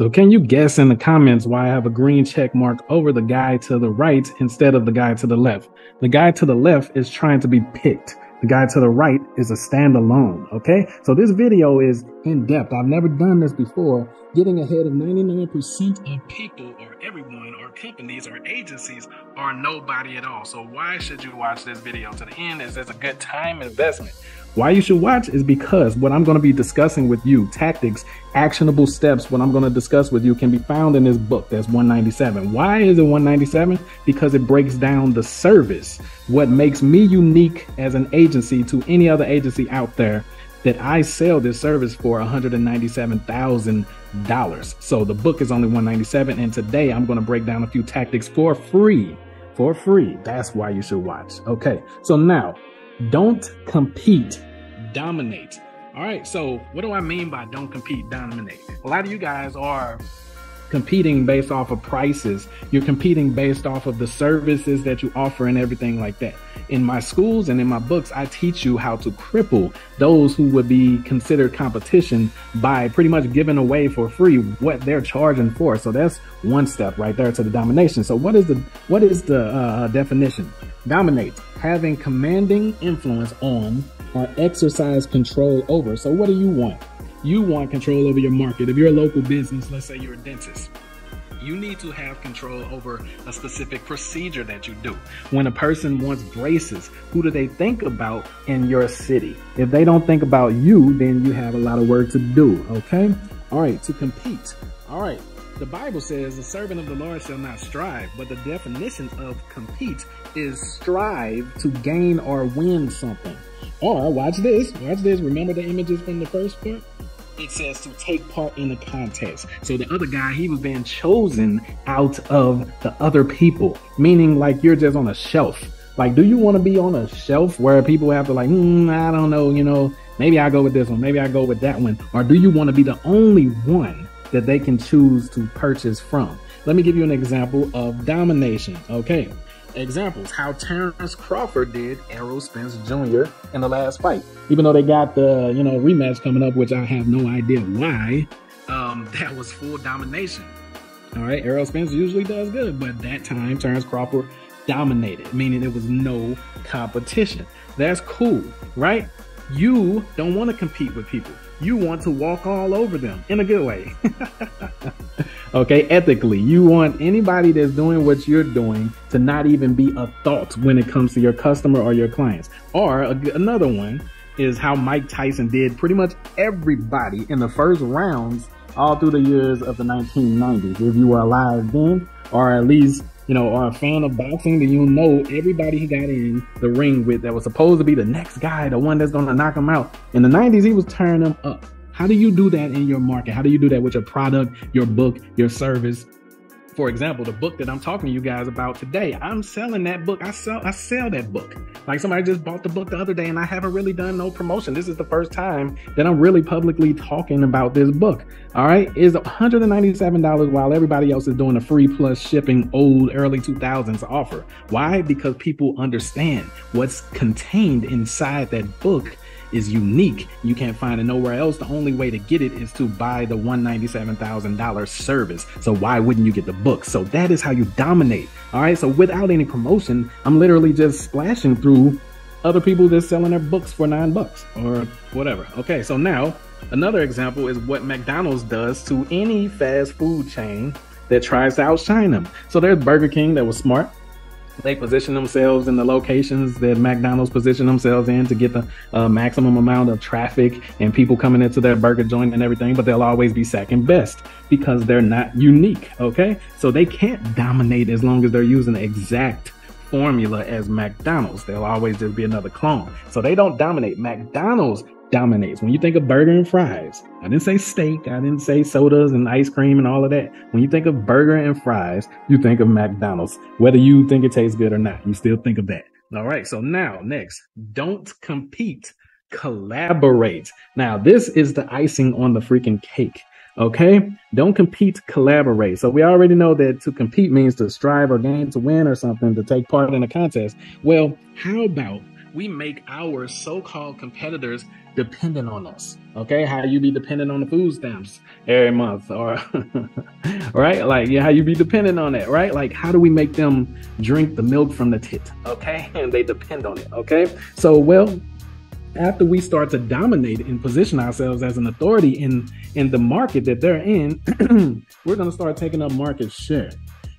So can you guess in the comments why I have a green check mark over the guy to the right instead of the guy to the left? The guy to the left is trying to be picked. The guy to the right is a standalone. Okay. So this video is in depth. I've never done this before. Getting ahead of 99% of people or everyone or companies or agencies or nobody at all. So why should you watch this video to the end? Is this a good time investment? Why you should watch is because what I'm going to be discussing with you, tactics, actionable steps, what I'm going to discuss with you can be found in this book. That's 197. Why is it 197? Because it breaks down the service, what makes me unique as an agency to any other agency out there that I sell this service for $197,000. So the book is only 197 and today I'm going to break down a few tactics for free. For free. That's why you should watch. Okay. So now don't compete, dominate. All right, so what do I mean by don't compete, dominate? A lot of you guys are competing based off of prices. You're competing based off of the services that you offer and everything like that. In my schools and in my books, I teach you how to cripple those who would be considered competition by pretty much giving away for free what they're charging for. So that's one step right there to the domination. So what is the what is the uh, definition? Dominate, having commanding influence on or exercise control over. So what do you want? You want control over your market. If you're a local business, let's say you're a dentist, you need to have control over a specific procedure that you do. When a person wants braces, who do they think about in your city? If they don't think about you, then you have a lot of work to do, okay? All right, to compete. All right, the Bible says the servant of the Lord shall not strive, but the definition of compete is strive to gain or win something. Or watch this, watch this. Remember the images from the first part? it says to take part in a contest. So the other guy, he was being chosen out of the other people, meaning like you're just on a shelf. Like, do you want to be on a shelf where people have to like, mm, I don't know, you know, maybe I go with this one, maybe I go with that one, or do you want to be the only one that they can choose to purchase from? Let me give you an example of domination. Okay. Examples how Terrence Crawford did Errol Spence Jr. in the last fight. Even though they got the you know rematch coming up, which I have no idea why, um, that was full domination. All right, Errol Spence usually does good, but that time Terrence Crawford dominated, meaning there was no competition. That's cool, right? You don't want to compete with people. You want to walk all over them in a good way. okay, ethically. You want anybody that's doing what you're doing to not even be a thought when it comes to your customer or your clients. Or a, another one is how Mike Tyson did pretty much everybody in the first rounds all through the years of the 1990s. If you were alive then, or at least you know, are a fan of boxing, then you know everybody he got in the ring with that was supposed to be the next guy, the one that's gonna knock him out. In the 90s, he was turning them up. How do you do that in your market? How do you do that with your product, your book, your service? For example, the book that I'm talking to you guys about today, I'm selling that book. I sell I sell that book. Like somebody just bought the book the other day and I haven't really done no promotion. This is the first time that I'm really publicly talking about this book. All right, is $197 while everybody else is doing a free plus shipping old early 2000s offer. Why? Because people understand what's contained inside that book is unique. You can't find it nowhere else. The only way to get it is to buy the $197,000 service. So why wouldn't you get the book? So that is how you dominate. All right. So without any promotion, I'm literally just splashing through other people that's selling their books for nine bucks or whatever. Okay. So now another example is what McDonald's does to any fast food chain that tries to outshine them. So there's Burger King that was smart they position themselves in the locations that McDonald's position themselves in to get the uh, maximum amount of traffic and people coming into their burger joint and everything, but they'll always be second best because they're not unique. Okay. So they can't dominate as long as they're using the exact formula as McDonald's. They'll always just be another clone. So they don't dominate. McDonald's dominates. When you think of burger and fries, I didn't say steak, I didn't say sodas and ice cream and all of that. When you think of burger and fries, you think of McDonald's. Whether you think it tastes good or not, you still think of that. All right. So now, next, don't compete, collaborate. Now, this is the icing on the freaking cake. Okay. Don't compete, collaborate. So we already know that to compete means to strive or gain to win or something, to take part in a contest. Well, how about we make our so-called competitors dependent on us. Okay, how you be dependent on the food stamps every month, or right? Like, yeah, how you be dependent on that, right? Like, how do we make them drink the milk from the tit? Okay, and they depend on it. Okay, so well, after we start to dominate and position ourselves as an authority in in the market that they're in, we're going to start taking up market share.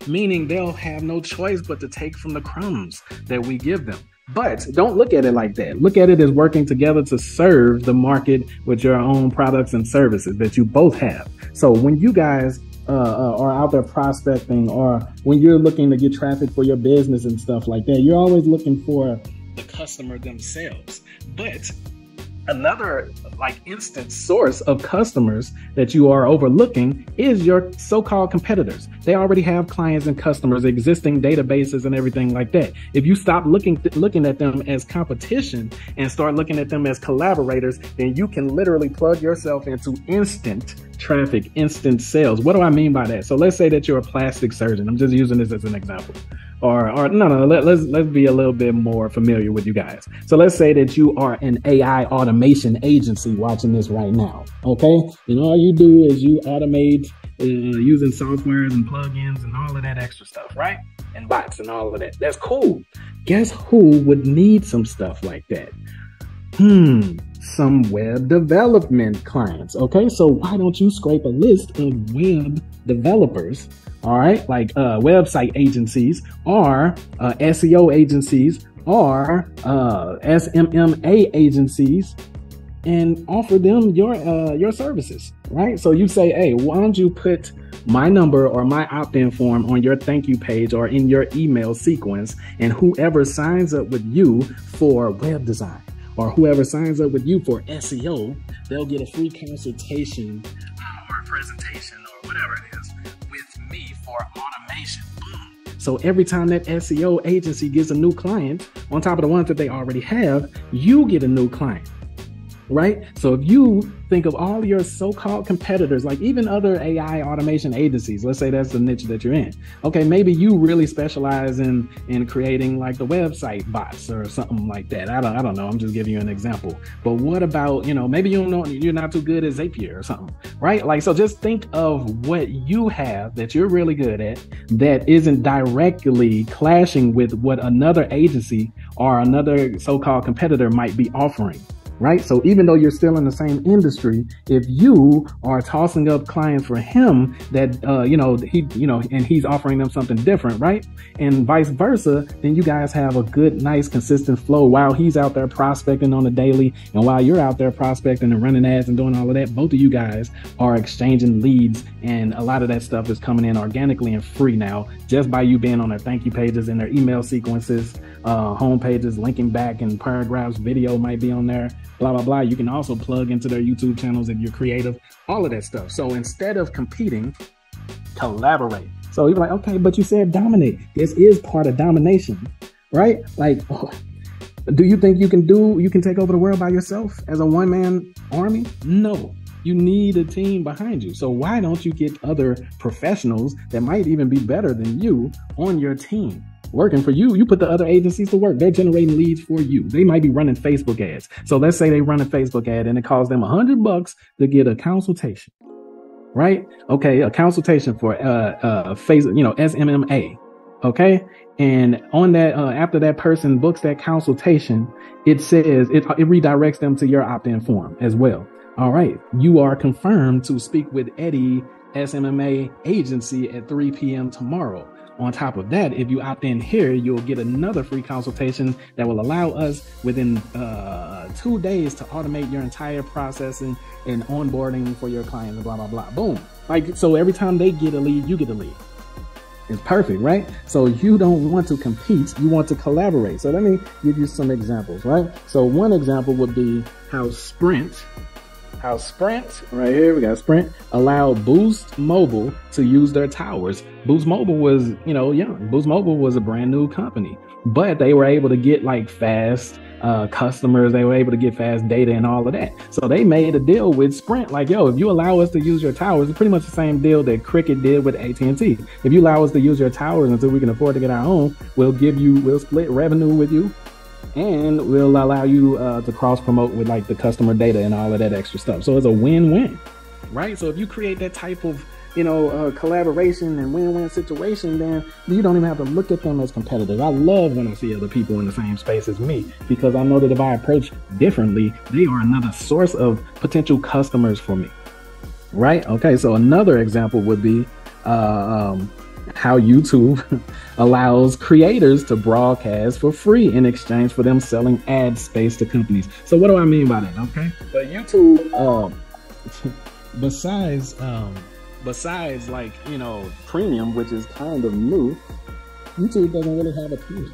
Meaning they'll have no choice but to take from the crumbs that we give them. But don't look at it like that. Look at it as working together to serve the market with your own products and services that you both have. So when you guys uh, uh, are out there prospecting or when you're looking to get traffic for your business and stuff like that, you're always looking for the customer themselves. But another like instant source of customers that you are overlooking is your so-called competitors. They already have clients and customers existing databases and everything like that. If you stop looking th- looking at them as competition and start looking at them as collaborators then you can literally plug yourself into instant traffic instant sales. What do i mean by that? So let's say that you're a plastic surgeon. I'm just using this as an example. Or or no no let, let's let's be a little bit more familiar with you guys. So let's say that you are an ai automation agency watching this right now okay? And all you do is you automate uh, using softwares and plugins and all of that extra stuff right? And bots and all of that. That's cool. Guess who would need some stuff like that? Hmm some web development clients okay? So why don't you scrape a list of web developers all right, like uh, website agencies or uh, SEO agencies or uh, SMMA agencies and offer them your uh, your services, right? So you say, hey, why don't you put my number or my opt-in form on your thank you page or in your email sequence, and whoever signs up with you for web design or whoever signs up with you for SEO, they'll get a free consultation uh, or a presentation or whatever it is with me for automation. Boom. So every time that SEO agency gets a new client, on top of the ones that they already have, you get a new client right? So if you think of all your so-called competitors, like even other AI automation agencies, let's say that's the niche that you're in. Okay, maybe you really specialize in in creating like the website bots or something like that. I don't I don't know. I'm just giving you an example. But what about, you know, maybe you don't know you're not too good at Zapier or something, right? Like so just think of what you have that you're really good at that isn't directly clashing with what another agency or another so-called competitor might be offering right? So even though you're still in the same industry, if you are tossing up clients for him that, uh, you know, he, you know, and he's offering them something different, right? And vice versa, then you guys have a good, nice, consistent flow while he's out there prospecting on the daily. And while you're out there prospecting and running ads and doing all of that, both of you guys are exchanging leads. And a lot of that stuff is coming in organically and free now, just by you being on their thank you pages and their email sequences, uh, home pages, linking back and paragraphs, video might be on there blah, blah, blah. You can also plug into their YouTube channels if you're creative, all of that stuff. So instead of competing, collaborate. So you're like, okay, but you said dominate. This is part of domination, right? Like, oh, do you think you can do, you can take over the world by yourself as a one man army? No. You need a team behind you. So why don't you get other professionals that might even be better than you on your team? Working for you. You put the other agencies to work. They're generating leads for you. They might be running Facebook ads. So let's say they run a Facebook ad and it costs them a hundred bucks to get a consultation, right? Okay. A consultation for, uh, uh, face, you know, SMMA. Okay. And on that, uh, after that person books that consultation, it says it, it redirects them to your opt-in form as well. All right. You are confirmed to speak with Eddie SMMA agency at 3 p.m. tomorrow. On top of that, if you opt in here, you'll get another free consultation that will allow us within uh, two days to automate your entire processing and onboarding for your clients blah, blah, blah. Boom. Like, so every time they get a lead, you get a lead. It's perfect, right? So you don't want to compete, you want to collaborate. So let me give you some examples, right? So one example would be how Sprint how Sprint, right here, we got Sprint, allowed Boost Mobile to use their towers. Boost Mobile was, you know, young. Boost Mobile was a brand new company, but they were able to get like fast uh, customers. They were able to get fast data and all of that. So they made a deal with Sprint, like, yo, if you allow us to use your towers, it's pretty much the same deal that Cricket did with AT&T. If you allow us to use your towers until we can afford to get our own, we'll give you, we'll split revenue with you and will allow you uh, to cross promote with like the customer data and all of that extra stuff. So it's a win-win, right? So if you create that type of you know, uh, collaboration and win-win situation, then you don't even have to look at them as competitors. I love when I see other people in the same space as me because I know that if I approach differently, they are another source of potential customers for me. Right? Okay. So another example would be uh, um, how YouTube allows creators to broadcast for free in exchange for them selling ad space to companies. So what do I mean by that? Okay, but YouTube, um, besides um, besides like you know premium, which is kind of new, YouTube doesn't really have a premium.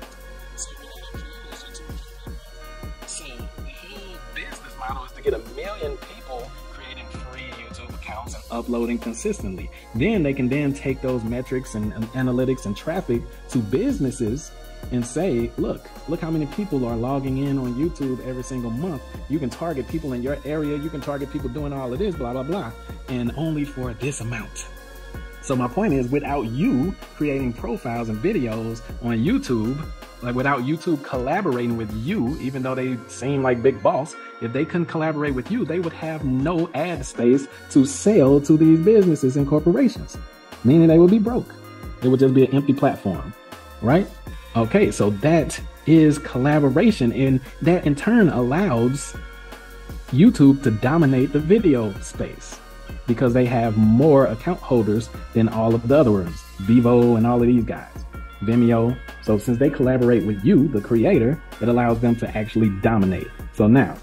Uploading consistently. Then they can then take those metrics and, and analytics and traffic to businesses and say, look, look how many people are logging in on YouTube every single month. You can target people in your area. You can target people doing all of this, blah, blah, blah, and only for this amount. So my point is without you creating profiles and videos on YouTube, like without YouTube collaborating with you, even though they seem like big boss, if they couldn't collaborate with you, they would have no ad space to sell to these businesses and corporations, meaning they would be broke. It would just be an empty platform, right? Okay, so that is collaboration, and that in turn allows YouTube to dominate the video space because they have more account holders than all of the other ones, Vevo and all of these guys. Vimeo. So since they collaborate with you, the creator, it allows them to actually dominate. So now,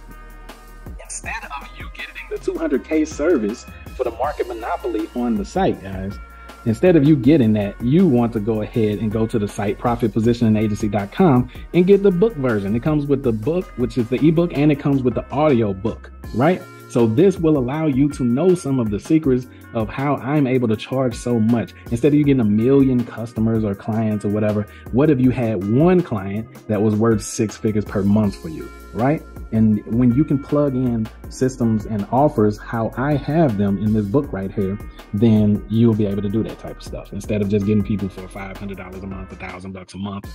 instead of you getting the 200K service for the market monopoly on the site, guys, instead of you getting that, you want to go ahead and go to the site profitpositioningagency.com and get the book version. It comes with the book, which is the ebook, and it comes with the audio book, right? So this will allow you to know some of the secrets of how I'm able to charge so much. Instead of you getting a million customers or clients or whatever, what if you had one client that was worth six figures per month for you, right? And when you can plug in systems and offers how I have them in this book right here, then you'll be able to do that type of stuff instead of just getting people for $500 a month, a thousand bucks a month,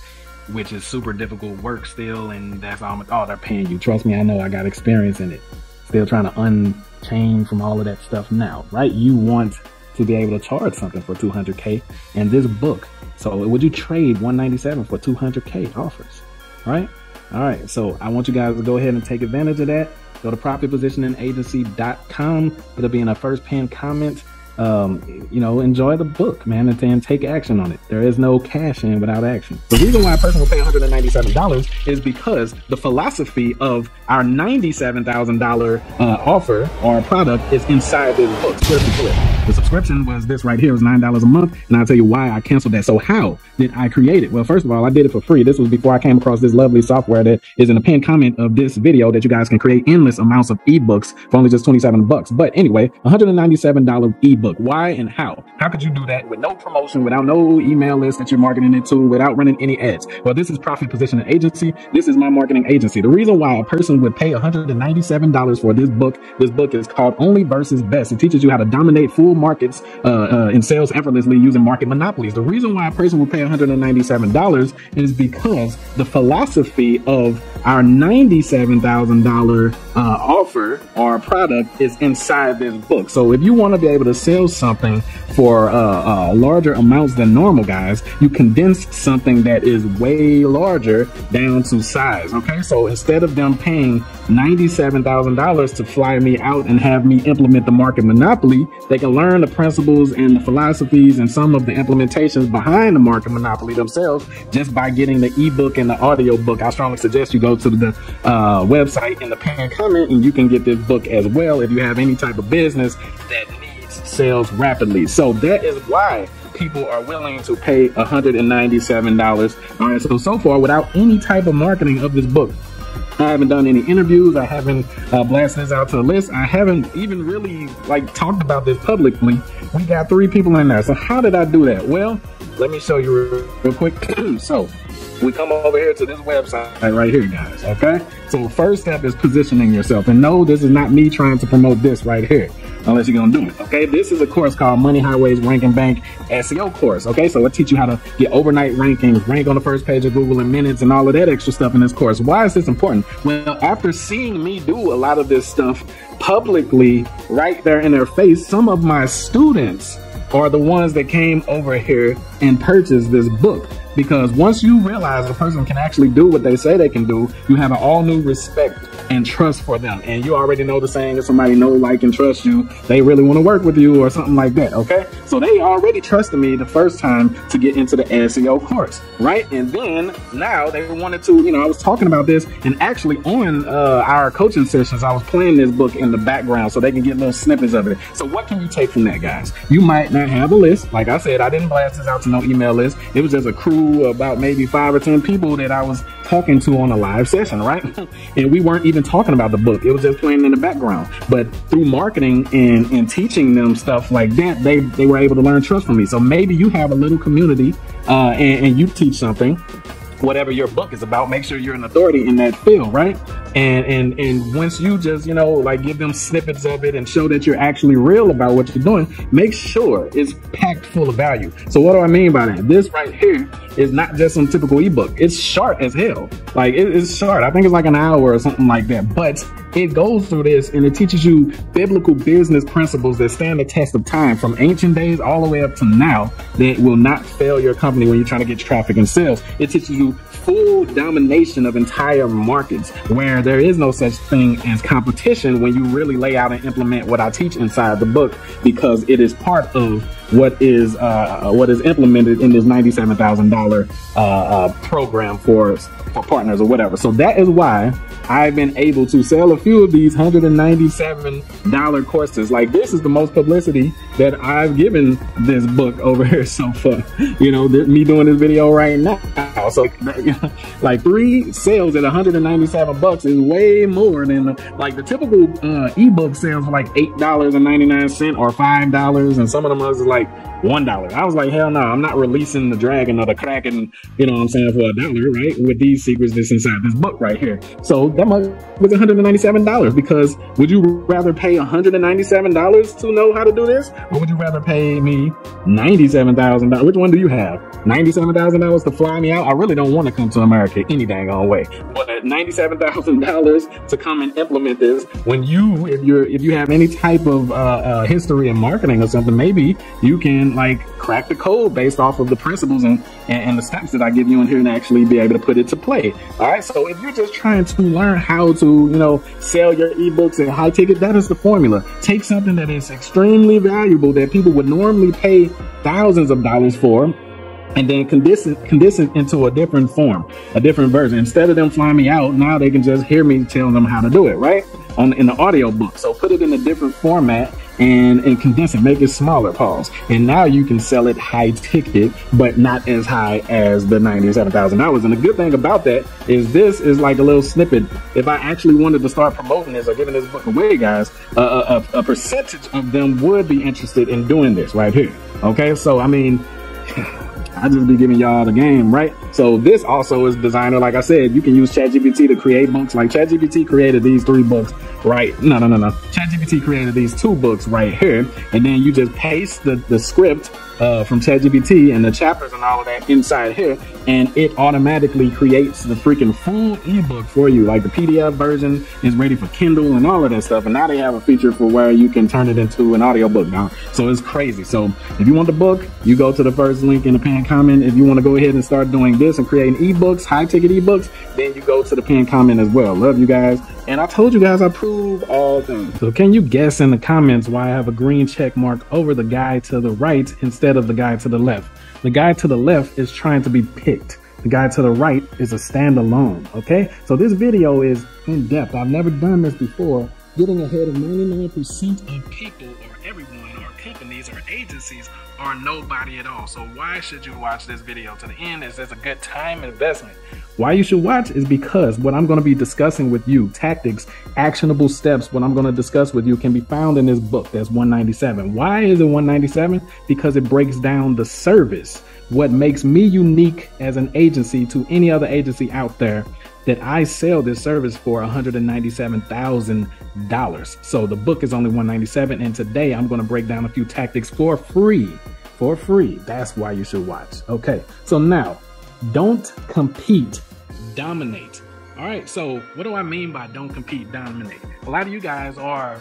which is super difficult work still. And that's all, all they're paying you. Trust me, I know I got experience in it. Still trying to unchain from all of that stuff now, right? You want to be able to charge something for 200K and this book. So would you trade 197 for 200K offers, right? All right. So I want you guys to go ahead and take advantage of that. Go to profitpositioningagency.com. It'll be in a first pinned comment um, you know, enjoy the book, man, and then take action on it. There is no cash in without action. The reason why a person will pay $197 is because the philosophy of our $97,000 uh, offer or product is inside this book. The subscription was this right here, it was $9 a month. And I'll tell you why I canceled that. So how did I create it? Well, first of all, I did it for free. This was before I came across this lovely software that is in the pinned comment of this video that you guys can create endless amounts of ebooks for only just 27 bucks. But anyway, $197 ebook Why and how? How could you do that with no promotion, without no email list that you're marketing it to, without running any ads? Well, this is Profit Positioning Agency. This is my marketing agency. The reason why a person would pay $197 for this book, this book is called Only versus Best. It teaches you how to dominate full markets uh, uh, in sales effortlessly using market monopolies. The reason why a person would pay $197 is because the philosophy of our $97,000 uh, offer or product is inside this book. So if you want to be able to sell something for uh, uh, larger amounts than normal guys, you condense something that is way larger down to size. Okay, so instead of them paying $97,000 to fly me out and have me implement the market monopoly, they can learn the principles and the philosophies and some of the implementations behind the market monopoly themselves just by getting the ebook and the audio book. I strongly suggest you go to the uh, website in the pinned comment and you can get this book as well if you have any type of business that sales rapidly. So that is why people are willing to pay $197. All right, so so far, without any type of marketing of this book, I haven't done any interviews. I haven't uh, blasted this out to a list. I haven't even really like talked about this publicly. We got three people in there. So how did I do that? Well, let me show you real, real quick. so we come over here to this website right here, guys. Okay. So first step is positioning yourself. And no, this is not me trying to promote this right here unless you're gonna do it. Okay, this is a course called Money Highways Ranking Bank SEO course. Okay, so it teach you how to get overnight rankings, rank on the first page of Google in minutes, and all of that extra stuff in this course. Why is this important? Well, after seeing me do a lot of this stuff publicly, right there in their face, some of my students are the ones that came over here and purchased this book because once you realize a person can actually do what they say they can do, you have an all new respect and trust for them. And you already know the saying if somebody know, like, and trust you, they really want to work with you or something like that. Okay. So they already trusted me the first time to get into the SEO course. Right. And then now they wanted to, you know, I was talking about this and actually on uh, our coaching sessions, I was playing this book in the background so they can get little snippets of it. So what can you take from that, guys? You might not have a list. Like I said, I didn't blast this out to no email list. It was just a about maybe five or 10 people that I was talking to on a live session, right? and we weren't even talking about the book. It was just playing in the background. But through marketing and, and teaching them stuff like that, they, they were able to learn trust from me. So maybe you have a little community uh, and, and you teach something whatever your book is about make sure you're an authority in that field right? And and and once you just you know like give them snippets of it and show that you're actually real about what you're doing make sure it's packed full of value. So what do i mean by that? This right here is not just some typical ebook. It's short as hell. Like it, it's short i think it's like an hour or something like that. But it goes through this and it teaches you biblical business principles that stand the test of time from ancient days all the way up to now that will not fail your company when you're trying to get traffic and sales. It teaches you full domination of entire markets where there is no such thing as competition when you really lay out and implement what I teach inside the book because it is part of what is uh, what is implemented in this ninety-seven thousand uh, uh, program for for partners or whatever. So that is why I've been able to sell a few of these $197 courses. Like this is the most publicity that I've given this book over here so far. You know, me doing this video right now. So like three sales at 197 bucks is way more than like the typical uh, ebook sales for like $8.99 or $5 and some of them was like one dollar. I was like, hell no, I'm not releasing the dragon or the kraken, you know what I'm saying, for a dollar, right? With these secrets that's inside this book right here. So that was $197 because would you rather pay $197 to know how to do this? Or would you rather pay me $97,000? Which one do you have? $97,000 to fly me out? I really don't want to come to America any dang on way. But $97,000 to come and implement this, when you, if you're, if you have any type of uh, uh, history in marketing or something, maybe you can like crack the code based off of the principles and, and, and, the steps that I give you in here and actually be able to put it to play. All right. So if you're just trying to learn how to, you know, sell your ebooks and high ticket, that is the formula. Take something that is extremely valuable that people would normally pay thousands of dollars for and then condense it into a different form, a different version. Instead of them flying me out, now they can just hear me tell them how to do it, right? On in the audio book. So put it in a different format and, and condense it, make it smaller, pause. And now you can sell it high ticket, but not as high as the $97,000. And the good thing about that is this is like a little snippet. If I actually wanted to start promoting this or giving this book away, guys, a, a percentage of them would be interested in doing this right here. Okay, so I mean, I just be giving y'all the game, right? So this also is designer. Like I said, you can use ChatGPT to create books. Like ChatGPT created these three books, right? No, no, no, no. ChatGPT created these two books right here, and then you just paste the the script uh, from ChatGPT and the chapters and all of that inside here, and it automatically creates the freaking full ebook for you. Like the PDF version is ready for Kindle and all of that stuff. And now they have a feature for where you can turn it into an audiobook now. So it's crazy. So if you want the book, you go to the first link in the pinned comment. If you want to go ahead and start doing this and creating ebooks, high ticket ebooks, then you go to the pinned comment as well. Love you guys. And I told you guys I prove all things. So can you guess in the comments why I have a green check mark over the guy to the right instead of the guy to the left? The guy to the left is trying to be picked. The guy to the right is a standalone, okay? So this video is in depth. I've never done this before. Getting ahead of 99% of people or everyone or companies or agencies are nobody at all. So why should you watch this video to the end? Is this a good time investment? Why you should watch is because what I'm going to be discussing with you, tactics, actionable steps, what I'm going to discuss with you can be found in this book that's 197. Why is it 197? Because it breaks down the service, what makes me unique as an agency to any other agency out there that I sell this service for $197,000. So the book is only $197, and today I'm going to break down a few tactics for free. For free. That's why you should watch. Okay. So now, don't compete, dominate. All right. So what do I mean by don't compete, dominate? A lot of you guys are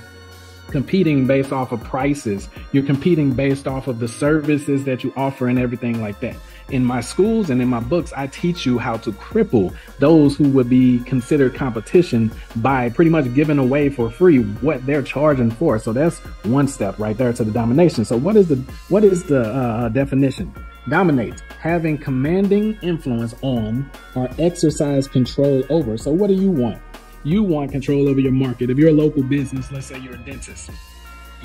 competing based off of prices. You're competing based off of the services that you offer and everything like that in my schools and in my books, I teach you how to cripple those who would be considered competition by pretty much giving away for free what they're charging for. So that's one step right there to the domination. So what is the what is the uh, definition? Dominate, having commanding influence on or exercise control over. So what do you want? You want control over your market. If you're a local business, let's say you're a dentist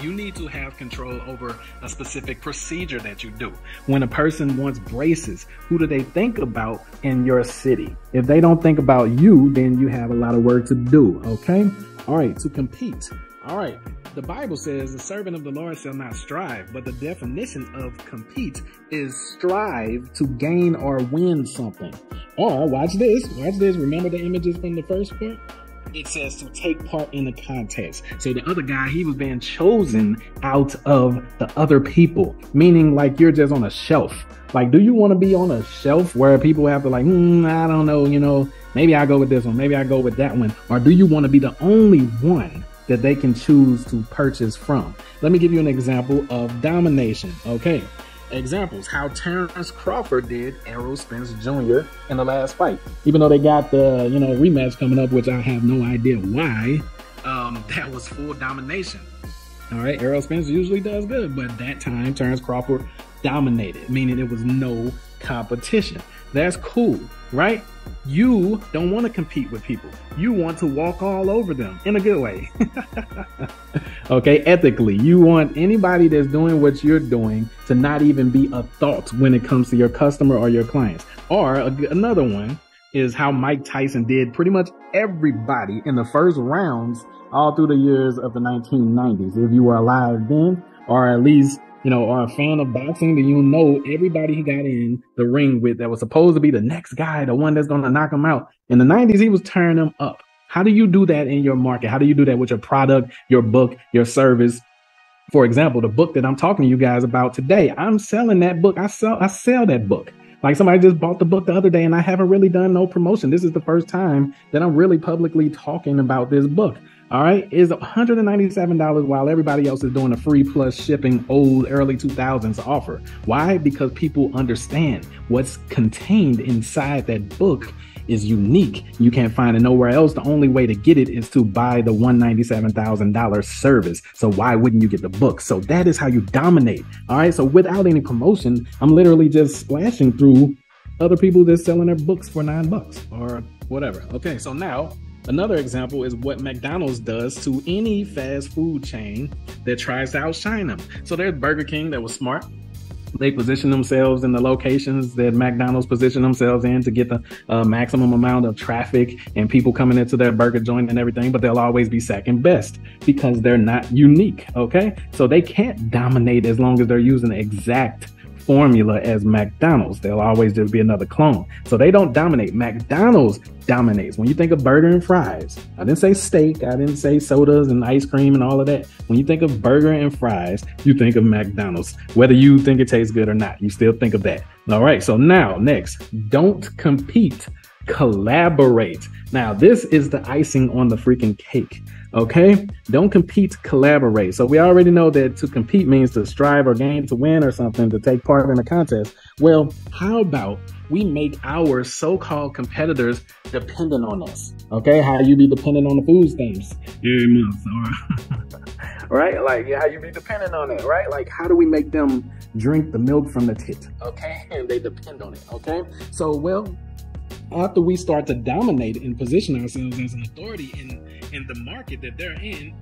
you need to have control over a specific procedure that you do. When a person wants braces, who do they think about in your city? If they don't think about you, then you have a lot of work to do, okay? All right, to compete. All right, the Bible says the servant of the Lord shall not strive, but the definition of compete is strive to gain or win something. Or watch this, watch this. Remember the images from the first part? It says to take part in the contest. So the other guy, he was being chosen out of the other people, meaning like you're just on a shelf. Like, do you want to be on a shelf where people have to like, mm, I don't know, you know, maybe I go with this one, maybe I go with that one, or do you want to be the only one that they can choose to purchase from? Let me give you an example of domination. Okay. Examples how Terrence Crawford did Errol Spence Jr. in the last fight. Even though they got the you know rematch coming up, which I have no idea why, um, that was full domination. All right, Errol Spence usually does good, but that time Terrence Crawford dominated, meaning it was no competition. That's cool, right? You don't want to compete with people. You want to walk all over them in a good way. okay, ethically, you want anybody that's doing what you're doing to not even be a thought when it comes to your customer or your clients. Or a, another one is how Mike Tyson did pretty much everybody in the first rounds all through the years of the 1990s. If you were alive then, or at least you know, are a fan of boxing, then you know everybody he got in the ring with that was supposed to be the next guy, the one that's going to knock him out. In the 90s, he was turning them up. How do you do that in your market? How do you do that with your product, your book, your service? For example, the book that I'm talking to you guys about today, I'm selling that book. I sell, I sell that book. Like somebody just bought the book the other day and I haven't really done no promotion. This is the first time that I'm really publicly talking about this book all right, is $197 while everybody else is doing a free plus shipping old early 2000s offer. Why? Because people understand what's contained inside that book is unique. You can't find it nowhere else. The only way to get it is to buy the $197,000 service. So why wouldn't you get the book? So that is how you dominate. All right. So without any promotion, I'm literally just splashing through other people that's selling their books for nine bucks or whatever. Okay. So now Another example is what McDonald's does to any fast food chain that tries to outshine them. So there's Burger King that was smart. They position themselves in the locations that McDonald's position themselves in to get the uh, maximum amount of traffic and people coming into their burger joint and everything, but they'll always be second best because they're not unique. Okay. So they can't dominate as long as they're using exact formula as McDonald's. They'll always just be another clone. So they don't dominate. McDonald's dominates. When you think of burger and fries, I didn't say steak, I didn't say sodas and ice cream and all of that. When you think of burger and fries, you think of McDonald's. Whether you think it tastes good or not, you still think of that. All right. So now, next, don't compete, collaborate. Now, this is the icing on the freaking cake. Okay? Don't compete, collaborate. So we already know that to compete means to strive or gain to win or something, to take part in a contest. Well, how about we make our so-called competitors dependent on us? Okay? How you be dependent on the food stamps every month, or right? Like how you be dependent on it, right? Like how do we make them drink the milk from the tit? Okay? And they depend on it. Okay? So well, after we start to dominate and position ourselves as an authority in in the market that they're in,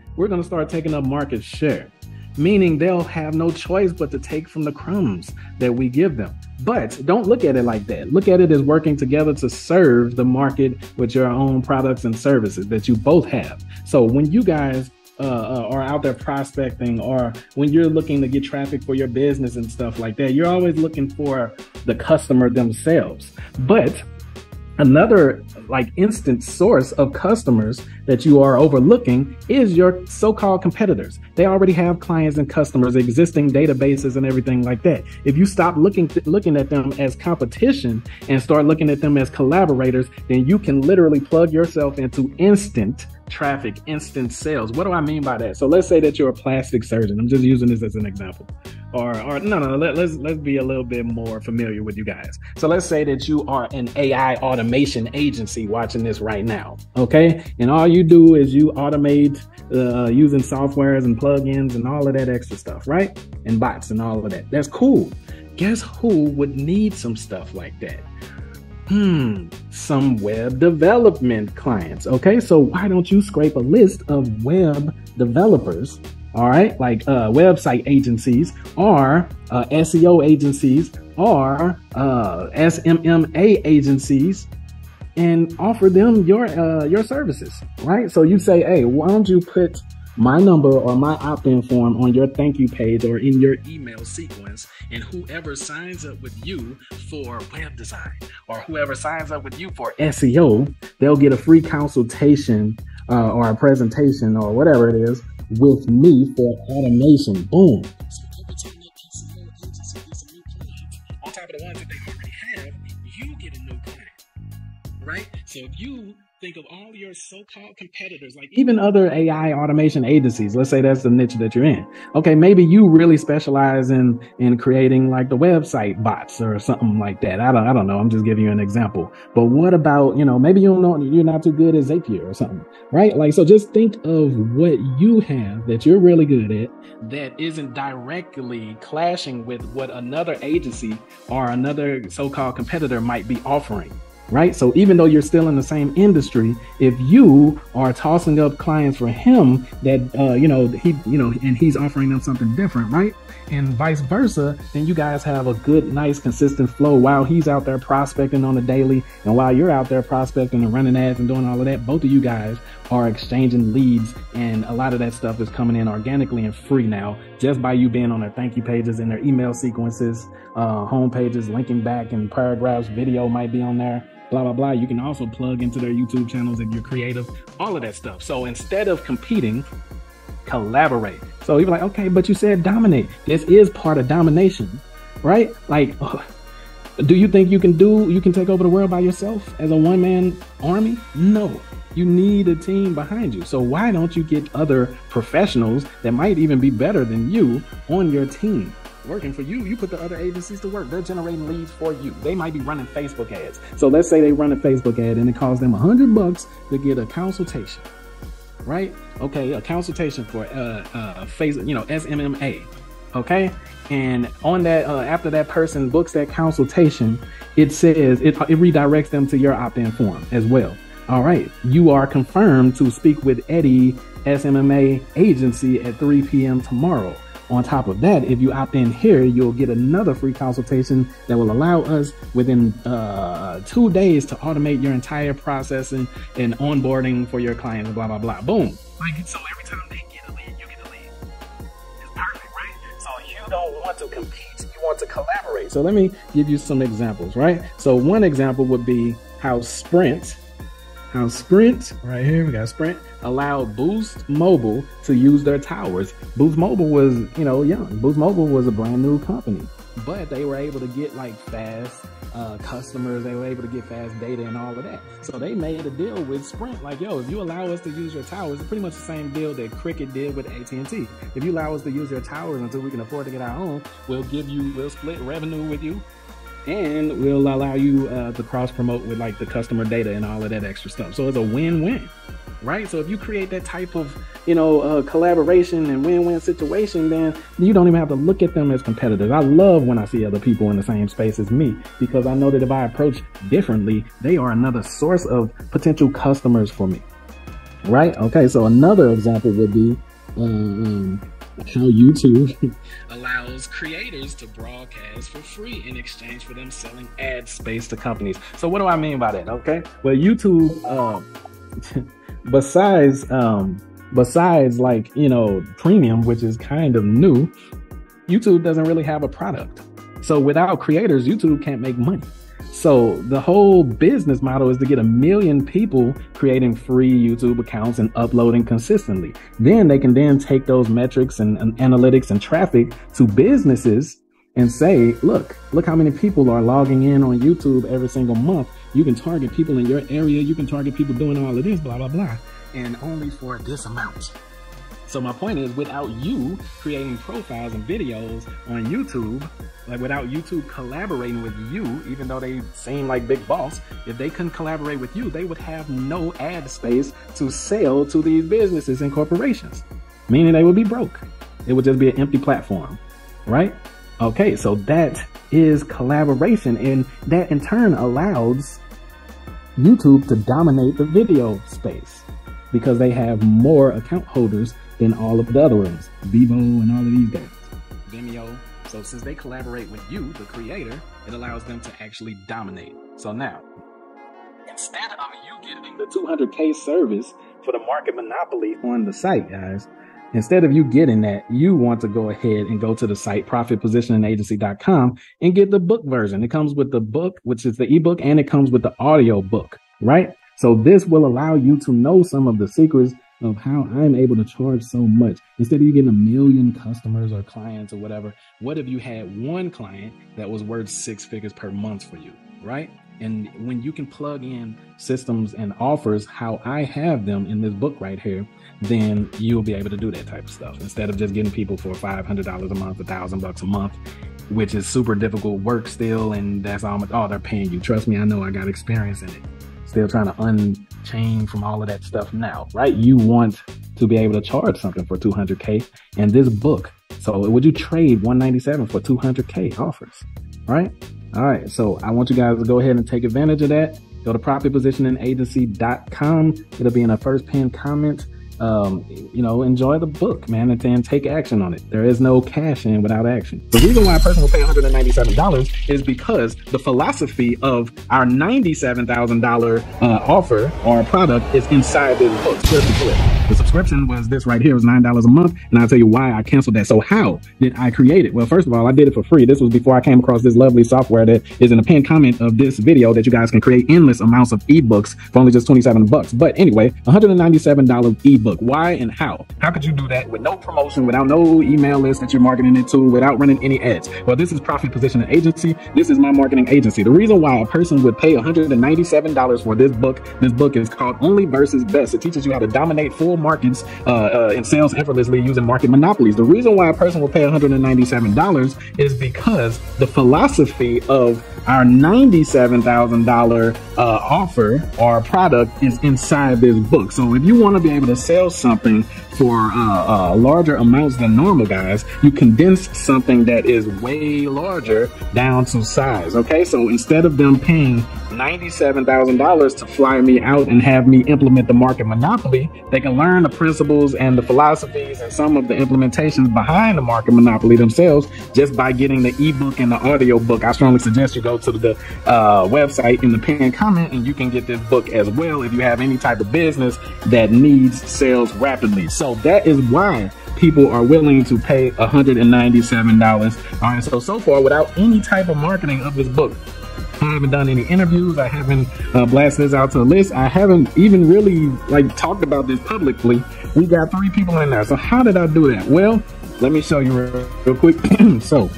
we're going to start taking up market share. meaning they'll have no choice but to take from the crumbs that we give them. But don't look at it like that. Look at it as working together to serve the market with your own products and services that you both have. So when you guys uh, uh, are out there prospecting or when you're looking to get traffic for your business and stuff like that, you're always looking for the customer themselves. But Another like instant source of customers that you are overlooking is your so-called competitors. They already have clients and customers, existing databases and everything like that. If you stop looking th- looking at them as competition and start looking at them as collaborators, then you can literally plug yourself into instant traffic, instant sales. What do I mean by that? So let's say that you're a plastic surgeon. I'm just using this as an example. Or, or no, no, let, let's let's be a little bit more familiar with you guys. So let's say that you are an AI automation agency watching this right now, okay? And all you do is you automate uh, using softwares and plugins and all of that extra stuff, right? And bots and all of that. That's cool. Guess who would need some stuff like that? Hmm, some web development clients. Okay, so why don't you scrape a list of web developers? All right, like uh, website agencies or uh, SEO agencies or uh, SMMA agencies and offer them your uh, your services, right? So you say, hey, why don't you put my number or my opt-in form on your thank you page or in your email sequence and whoever signs up with you for web design or whoever signs up with you for SEO, they'll get a free consultation uh, or a presentation or whatever it is with me for automation. Boom. on top of the ones that they already have, you get a new client, right? So if you think of all your so-called competitors, like even other AI automation agencies. Let's say that's the niche that you're in. Okay, maybe you really specialize in in creating like the website bots or something like that. I don't I don't know. I'm just giving you an example. But what about you know maybe you don't know you're not too good at Zapier or something, right? Like so, just think of what you have that you're really good at that isn't directly clashing with what another agency or another so-called competitor might be offering right? So even though you're still in the same industry, if you are tossing up clients for him that uh, you know he you know and he's offering them something different, right? And vice versa, then you guys have a good, nice, consistent flow while he's out there prospecting on the daily, and while you're out there prospecting and running ads and doing all of that, both of you guys are exchanging leads, and a lot of that stuff is coming in organically and free now, just by you being on their thank you pages and their email sequences, uh, home pages, linking back and paragraphs, video might be on there blah, blah, blah. You can also plug into their YouTube channels if you're creative, all of that stuff. So instead of competing, collaborate. So you're like, okay, but you said dominate. This is part of domination, right? Like, do you think you can do, you can take over the world by yourself as a one man army? No. You need a team behind you. So why don't you get other professionals that might even be better than you on your team? Working for you. You put the other agencies to work. They're generating leads for you. They might be running Facebook ads. So let's say they run a Facebook ad and it costs them a hundred bucks to get a consultation, right? Okay, a consultation for uh, uh, face, you know, SMMA. Okay, and on that, uh, after that person books that consultation, it says it, it redirects them to your opt-in form as well. All right, you are confirmed to speak with Eddie SMMA agency at 3 p.m. tomorrow. On top of that, if you opt in here, you'll get another free consultation that will allow us within uh, two days to automate your entire processing and onboarding for your clients, blah, blah, blah. Boom. Like, so every time they get a lead, you get a lead. It's perfect, right? So you don't want to compete, you want to collaborate. So let me give you some examples, right? So one example would be how Sprint how Sprint, right here, we got Sprint, allowed Boost Mobile to use their towers. Boost Mobile was, you know, young. Boost Mobile was a brand new company, but they were able to get like fast uh, customers. They were able to get fast data and all of that. So they made a deal with Sprint, like, yo, if you allow us to use your towers, it's pretty much the same deal that Cricket did with AT&T. If you allow us to use your towers until we can afford to get our own, we'll give you, we'll split revenue with you and will allow you uh, to cross promote with like the customer data and all of that extra stuff. So it's a win-win, right? So if you create that type of you know uh, collaboration and win-win situation, then you don't even have to look at them as competitors. I love when I see other people in the same space as me because I know that if I approach differently, they are another source of potential customers for me, right? Okay, so another example would be. Uh, um, how YouTube allows creators to broadcast for free in exchange for them selling ad space to companies. So what do I mean by that? Okay. Well, YouTube, um, besides, um, besides like, you know, premium, which is kind of new, YouTube doesn't really have a product. So without creators, YouTube can't make money. So the whole business model is to get a million people creating free YouTube accounts and uploading consistently. Then they can then take those metrics and, and, analytics and traffic to businesses and say, look, look how many people are logging in on YouTube every single month. You can target people in your area. You can target people doing all of this, blah, blah, blah. And only for this amount. So my point is, without you creating profiles and videos on YouTube, like without YouTube collaborating with you, even though they seem like big boss, if they couldn't collaborate with you, they would have no ad space to sell to these businesses and corporations, meaning they would be broke. It would just be an empty platform, right? Okay, so that is collaboration, and that in turn allows YouTube to dominate the video space because they have more account holders than all of the other ones, Vevo and all of these guys, Vimeo. So since they collaborate with you, the creator, it allows them to actually dominate. So now, instead of you getting the 200K service for the market monopoly on the site, guys, instead of you getting that, you want to go ahead and go to the site profitpositioningagency.com and get the book version. It comes with the book, which is the ebook, and it comes with the audio book, right? So this will allow you to know some of the secrets of how I'm able to charge so much. Instead of you getting a million customers or clients or whatever, what if you had one client that was worth six figures per month for you, right? And when you can plug in systems and offers how I have them in this book right here, then you'll be able to do that type of stuff instead of just getting people for $500 a month, a thousand bucks a month, which is super difficult work still. And that's all, all they're paying you. Trust me, I know I got experience in it. Still trying to unchain from all of that stuff now, right? You want to be able to charge something for 200K and this book. So would you trade 197 for 200K offers? right? All right. So I want you guys to go ahead and take advantage of that. Go to profitpositioningagency.com. It'll be in a first pinned comment um, you know, enjoy the book, man, and, and take action on it. There is no cash in without action. The reason why a person will pay $197 is because the philosophy of our $97,000 uh, offer or product is inside this book. The subscription was this right here, it was $9 a month. And I'll tell you why I canceled that. So how did I create it? Well, first of all, I did it for free. This was before I came across this lovely software that is in the pinned comment of this video that you guys can create endless amounts of ebooks for only just 27 bucks. But anyway, $197 ebook book. Why and how? How could you do that with no promotion, without no email list that you're marketing it to, without running any ads? Well, this is Profit Positioning Agency. This is my marketing agency. The reason why a person would pay $197 for this book, this book is called Only versus Best. It teaches you how to dominate full markets uh, uh, and sales effortlessly using market monopolies. The reason why a person will pay $197 is because the philosophy of our $97,000 uh, offer or product is inside this book. So if you want to be able to sell something for uh, uh, larger amounts than normal, guys, you condense something that is way larger down to size. Okay, so instead of them paying $97,000 to fly me out and have me implement the market monopoly, they can learn the principles and the philosophies and some of the implementations behind the market monopoly themselves just by getting the ebook and the audio book. I strongly suggest you go to the uh, website in the pinned comment and you can get this book as well if you have any type of business that needs sales rapidly. So that is why people are willing to pay $197. All right, so so far, without any type of marketing of this book, I haven't done any interviews. I haven't uh, blasted this out to the list. I haven't even really like talked about this publicly. We got three people in there. So how did I do that? Well, let me show you real, real quick. so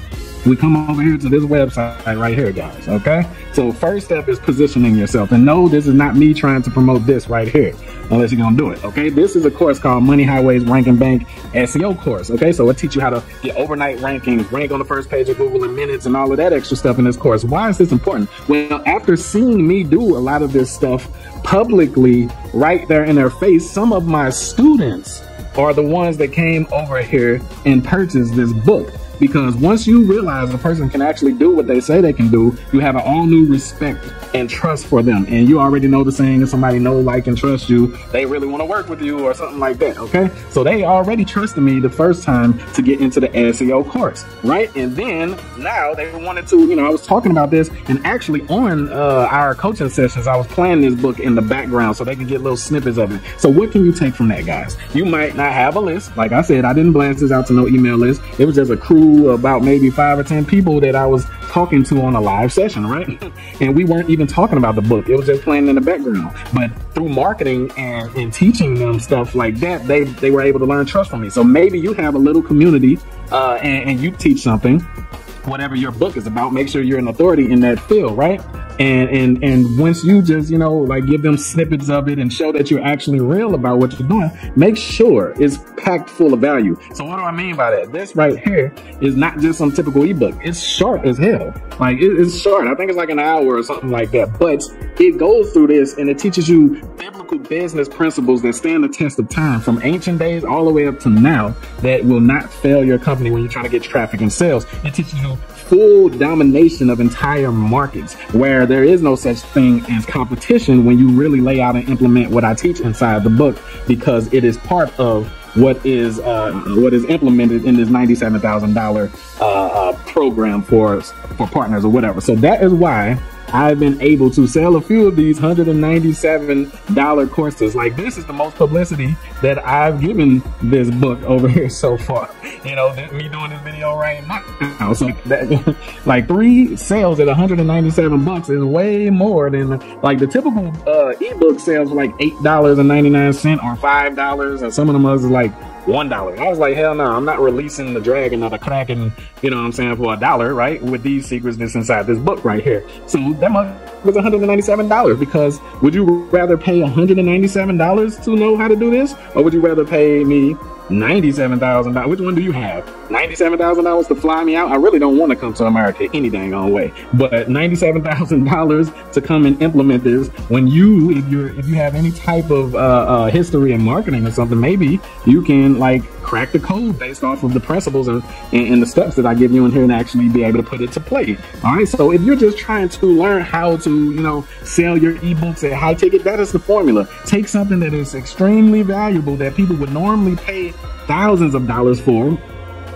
we come over here to this website right here, guys. Okay. So first step is positioning yourself. And no, this is not me trying to promote this right here, unless you're gonna do it. Okay. This is a course called Money Highways Rank and Bank SEO course. Okay. So it teach you how to get overnight rankings, rank on the first page of Google in minutes, and all of that extra stuff in this course. Why is this important? Well, after seeing me do a lot of this stuff publicly right there in their face, some of my students are the ones that came over here and purchased this book. Because once you realize a person can actually do what they say they can do, you have an all new respect and trust for them. And you already know the saying, if somebody know, like, and trust you, they really want to work with you or something like that. Okay. So they already trusted me the first time to get into the SEO course, right? And then now they wanted to, you know, I was talking about this and actually on uh, our coaching sessions, I was playing this book in the background so they can get little snippets of it. So what can you take from that, guys? You might not have a list. Like I said, I didn't blast this out to no email list. It was just a about maybe five or 10 people that I was talking to on a live session, right? and we weren't even talking about the book. It was just playing in the background. But through marketing and, and teaching them stuff like that, they, they were able to learn trust from me. So maybe you have a little community uh, and, and you teach something whatever your book is about make sure you're an authority in that field right and and and once you just you know like give them snippets of it and show that you're actually real about what you're doing make sure it's packed full of value. So what do i mean by that? This right here is not just some typical ebook. It's short as hell. Like it, it's short. I think it's like an hour or something like that. But it goes through this and it teaches you biblical business principles that stand the test of time from ancient days all the way up to now that will not fail your company when you're trying to get traffic and sales. It teaches you full domination of entire markets where there is no such thing as competition when you really lay out and implement what I teach inside the book because it is part of what is uh, what is implemented in this ninety-seven thousand uh, uh, program for for partners or whatever. So that is why I've been able to sell a few of these $197 courses. Like this is the most publicity that I've given this book over here so far. You know, me doing this video right now. So that, like three sales at 197 bucks is way more than like the typical uh, ebook sales like $8.99 or $5 and some of them was like one dollar. I was like, hell no, I'm not releasing the dragon or the kraken, you know what I'm saying, for a dollar, right? With these secrets that's inside this book right here. So that must was $197 because would you rather pay $197 to know how to do this? Or would you rather pay me $97,000. Which one do you have? $97,000 to fly me out? I really don't want to come to America any dang on way. But $97,000 to come and implement this when you, if you're, if you have any type of uh, uh, history in marketing or something, maybe you can like crack the code based off of the principles and, and, and the steps that I give you in here and actually be able to put it to play. All right. So if you're just trying to learn how to, you know, sell your ebooks at high ticket, that is the formula. Take something that is extremely valuable that people would normally pay thousands of dollars for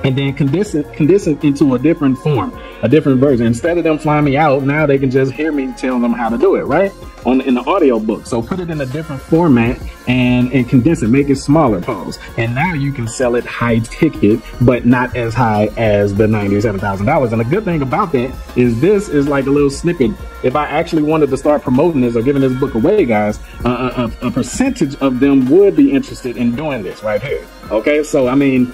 and then condense it, condense into a different form, a different version. Instead of them flying me out, now they can just hear me tell them how to do it, right? On in the audio book. So put it in a different format and, and condense it, make it smaller, pose. And now you can sell it high ticket, but not as high as the $97,000. And the good thing about that is this is like a little snippet. If I actually wanted to start promoting this or giving this book away, guys, a, a percentage of them would be interested in doing this right here. Okay, so I mean,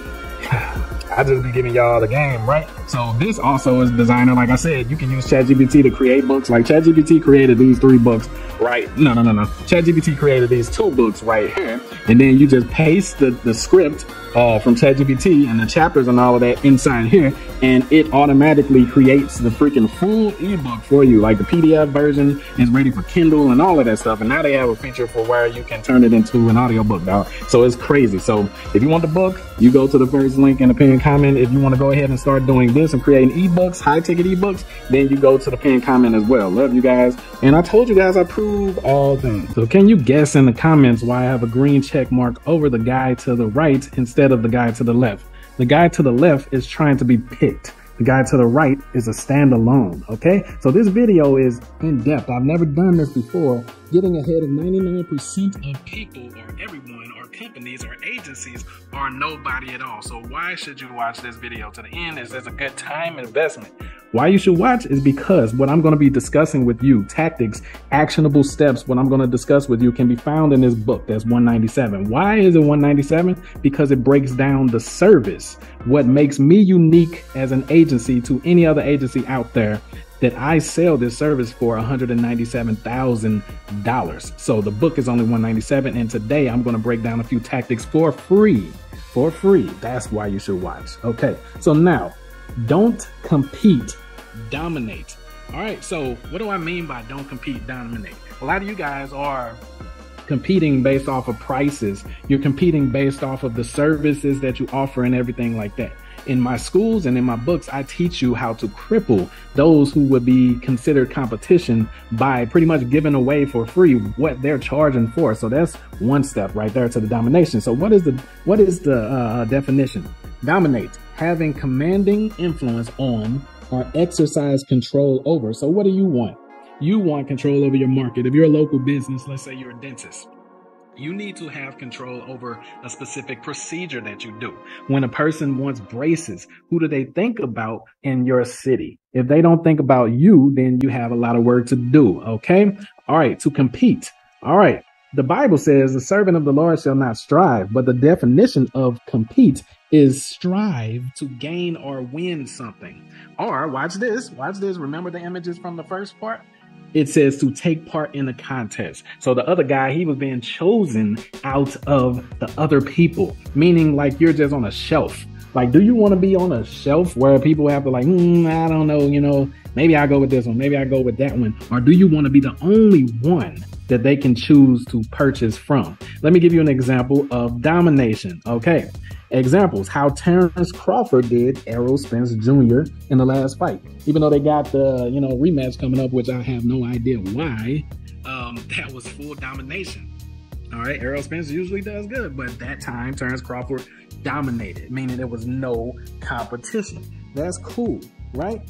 I just be giving y'all the game, right? So this also is designer. Like I said, you can use ChatGPT to create books. Like ChatGPT created these three books, right? No, no, no, no. ChatGPT created these two books right here. And then you just paste the, the script uh, from ChatGPT and the chapters and all of that inside here, and it automatically creates the freaking full ebook for you. Like the PDF version is ready for Kindle and all of that stuff. And now they have a feature for where you can turn it into an audiobook, dog. So it's crazy. So if you want the book, you go to the first link in the pinned comment. If you want to go ahead and start doing this and creating ebooks, high ticket ebooks, then you go to the pinned comment as well. Love you guys. And I told you guys I prove all things. So can you guess in the comments why I have a green check mark over the guy to the right instead instead of the guy to the left. The guy to the left is trying to be picked. The guy to the right is a standalone, okay? So this video is in depth. I've never done this before. Getting ahead of 99% of people or everyone or companies or agencies are nobody at all. So why should you watch this video to the end? Is this a good time investment? Why you should watch is because what I'm going to be discussing with you, tactics, actionable steps, what I'm going to discuss with you can be found in this book. That's 197. Why is it 197? Because it breaks down the service. What makes me unique as an agency to any other agency out there that I sell this service for $197,000. So the book is only $197, and today I'm going to break down a few tactics for free. For free. That's why you should watch. Okay. So now, don't compete dominate. All right, so what do I mean by don't compete, dominate? A lot of you guys are competing based off of prices. You're competing based off of the services that you offer and everything like that. In my schools and in my books, I teach you how to cripple those who would be considered competition by pretty much giving away for free what they're charging for. So that's one step right there to the domination. So what is the what is the uh, definition? Dominate, having commanding influence on or exercise control over. So what do you want? You want control over your market. If you're a local business, let's say you're a dentist you need to have control over a specific procedure that you do. When a person wants braces, who do they think about in your city? If they don't think about you, then you have a lot of work to do. Okay. All right. To compete. All right. The Bible says the servant of the Lord shall not strive, but the definition of compete is strive to gain or win something. Or watch this, watch this. Remember the images from the first part? It says to take part in the contest. So the other guy, he was being chosen out of the other people, meaning like you're just on a shelf. Like, do you want to be on a shelf where people have to like, mm, I don't know, you know, maybe I go with this one, maybe I go with that one, or do you want to be the only one that they can choose to purchase from? Let me give you an example of domination. Okay, Examples how Terrence Crawford did Errol Spence Jr. in the last fight. Even though they got the you know rematch coming up, which I have no idea why, um, that was full domination. All right, Errol Spence usually does good, but that time Terrence Crawford dominated, meaning there was no competition. That's cool, right?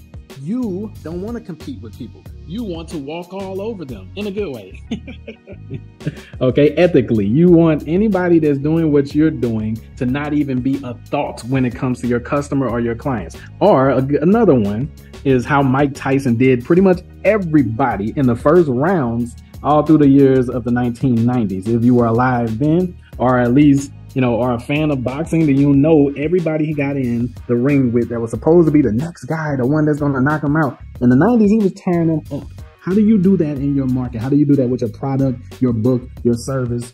You don't want to compete with people you want to walk all over them in a good way. okay, ethically, you want anybody that's doing what you're doing to not even be a thought when it comes to your customer or your clients. Or a, another one is how Mike Tyson did pretty much everybody in the first rounds all through the years of the 1990s. If you were alive then, or at least you know, are a fan of boxing, then you know everybody he got in the ring with that was supposed to be the next guy, the one that's going to knock him out. In the 90s, he was tearing them up. How do you do that in your market? How do you do that with your product, your book, your service?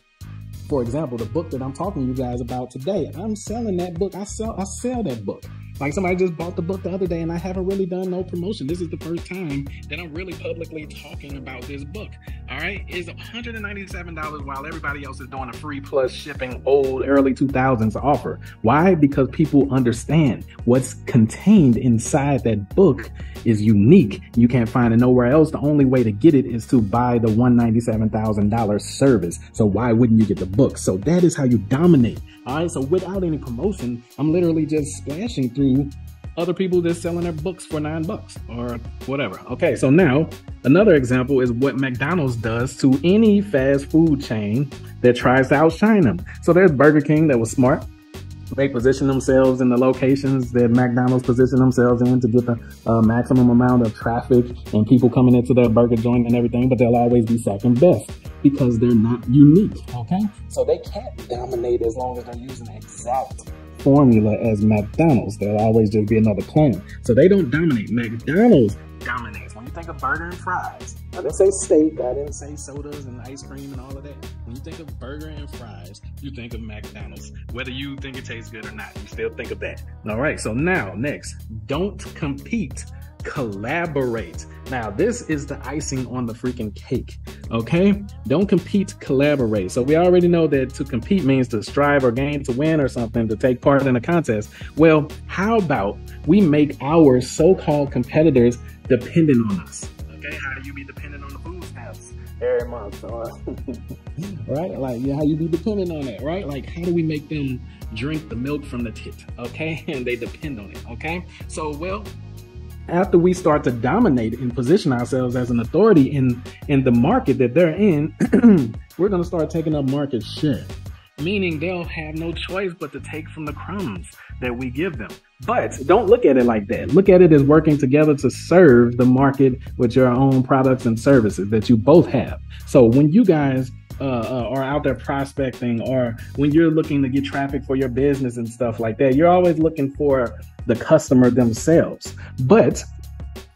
For example, the book that I'm talking to you guys about today, I'm selling that book. I sell, I sell that book. Like somebody just bought the book the other day and I haven't really done no promotion. This is the first time that I'm really publicly talking about this book. All right. It's $197 while everybody else is doing a free plus shipping old early 2000s offer. Why? Because people understand what's contained inside that book is unique. You can't find it nowhere else. The only way to get it is to buy the $197,000 service. So why wouldn't you get the book? So that is how you dominate. All right. So without any promotion, I'm literally just splashing through other people just selling their books for nine bucks or whatever. Okay. So now another example is what McDonald's does to any fast food chain that tries to outshine them. So there's Burger King that was smart they position themselves in the locations that McDonald's position themselves in to get the uh, maximum amount of traffic and people coming into their burger joint and everything, but they'll always be second best because they're not unique. Okay. So they can't dominate as long as they're using the exact formula as McDonald's. There'll always just be another clone. So they don't dominate. McDonald's dominates. When you think of burger and fries, I didn't say steak, I didn't say sodas and ice cream and all of that. When you think of burger and fries, you think of McDonald's. Whether you think it tastes good or not, you still think of that. All right, so now, next, don't compete, collaborate. Now, this is the icing on the freaking cake, okay? Don't compete, collaborate. So we already know that to compete means to strive or gain to win or something, to take part in a contest. Well, how about we make our so-called competitors dependent on us? Okay, how do you be dependent on the food stamps every month? Right? Like, yeah, how you be dependent on that, right? Like, how do we make them drink the milk from the tit? Okay, and they depend on it. Okay, so well, after we start to dominate and position ourselves as an authority in in the market that they're in, we're going to start taking up market share. Meaning they'll have no choice but to take from the crumbs that we give them. But don't look at it like that. Look at it as working together to serve the market with your own products and services that you both have. So when you guys uh, uh, out there prospecting or when you're looking to get traffic for your business and stuff like that, you're always looking for the customer themselves. But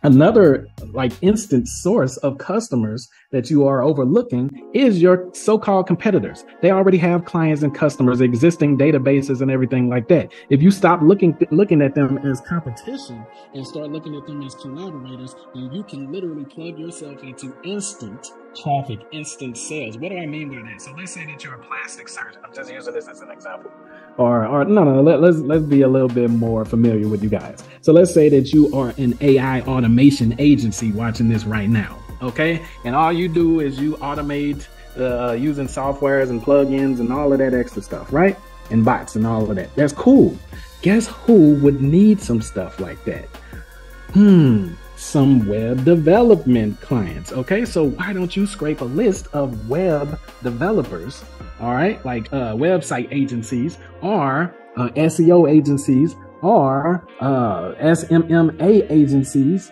Another like instant source of customers that you are overlooking is your so-called competitors. They already have clients and customers, existing databases and everything like that. If you stop looking looking at them as competition and start looking at them as collaborators, then you can literally plug yourself into instant traffic, instant sales. What do I mean by that? So let's say that you're a plastic surgeon. I'm just using this as an example. Or or no no let, let's let's be a little bit more familiar with you guys. So let's say that you are an ai automation agency watching this right now okay? And all you do is you automate uh, using softwares and plugins and all of that extra stuff right? And bots and all of that. That's cool. Guess who would need some stuff like that? Hmm some web development clients. Okay, so why don't you scrape a list of web developers all right, like uh, website agencies or uh, SEO agencies or uh, SMMA agencies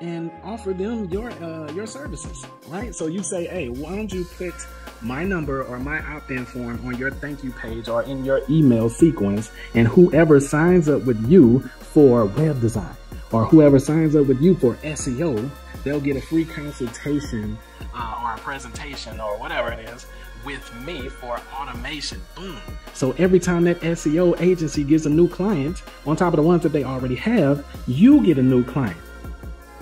and offer them your uh, your services, right? So you say, hey, why don't you put my number or my opt-in form on your thank you page or in your email sequence, and whoever signs up with you for web design or whoever signs up with you for SEO, they'll get a free consultation uh, or a presentation or whatever it is with me for automation. Boom. So every time that SEO agency gets a new client, on top of the ones that they already have, you get a new client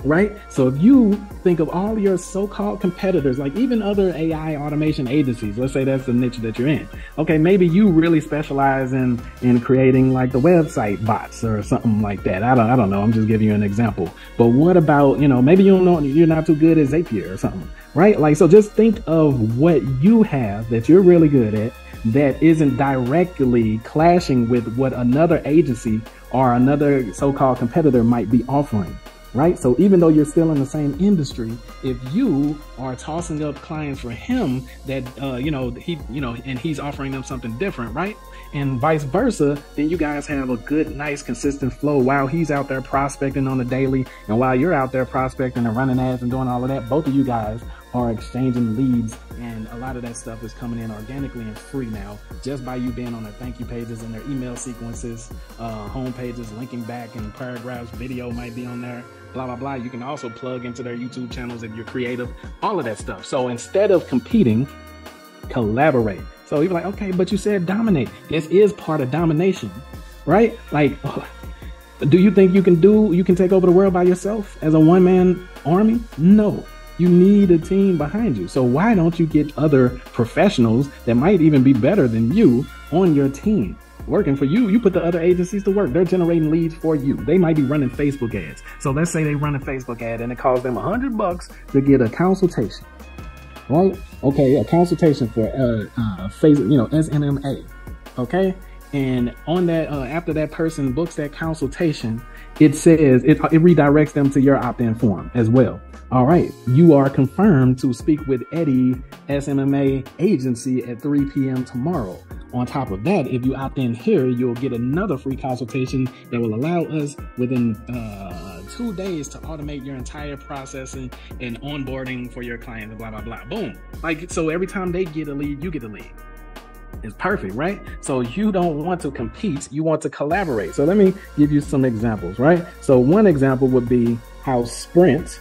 right? So if you think of all your so-called competitors, like even other AI automation agencies, let's say that's the niche that you're in. Okay, maybe you really specialize in in creating like the website bots or something like that. I don't I don't know. I'm just giving you an example. But what about, you know, maybe you don't know you're not too good at Zapier or something, right? Like so just think of what you have that you're really good at that isn't directly clashing with what another agency or another so-called competitor might be offering right? So even though you're still in the same industry, if you are tossing up clients for him that uh, you know he you know and he's offering them something different, right? And vice versa, then you guys have a good, nice, consistent flow while he's out there prospecting on the daily, and while you're out there prospecting and running ads and doing all of that, both of you guys are exchanging leads and a lot of that stuff is coming in organically and free now just by you being on their thank you pages and their email sequences uh, home pages linking back and paragraphs video might be on there blah blah blah. You can also plug into their youtube channels if you're creative all of that stuff. So instead of competing collaborate. So you're like okay but you said dominate. This is part of domination right? Like do you think you can do you can take over the world by yourself as a one-man army? No. You need a team behind you. So why don't you get other professionals that might even be better than you on your team? Working for you, you put the other agencies to work. They're generating leads for you. They might be running Facebook ads. So let's say they run a Facebook ad and it costs them a hundred bucks to get a consultation, right? Okay, a consultation for uh, uh, Facebook, you know, SMMA. Okay, and on that, uh, after that person books that consultation, it says it, it redirects them to your opt-in form as well. All right, you are confirmed to speak with Eddie SMMA agency at 3 p.m. tomorrow. On top of that, if you opt in here, you'll get another free consultation that will allow us within uh, two days to automate your entire processing and onboarding for your clients. Blah blah blah. Boom. Like so, every time they get a lead, you get a lead. It's perfect, right? So you don't want to compete, you want to collaborate. So let me give you some examples, right? So one example would be how Sprint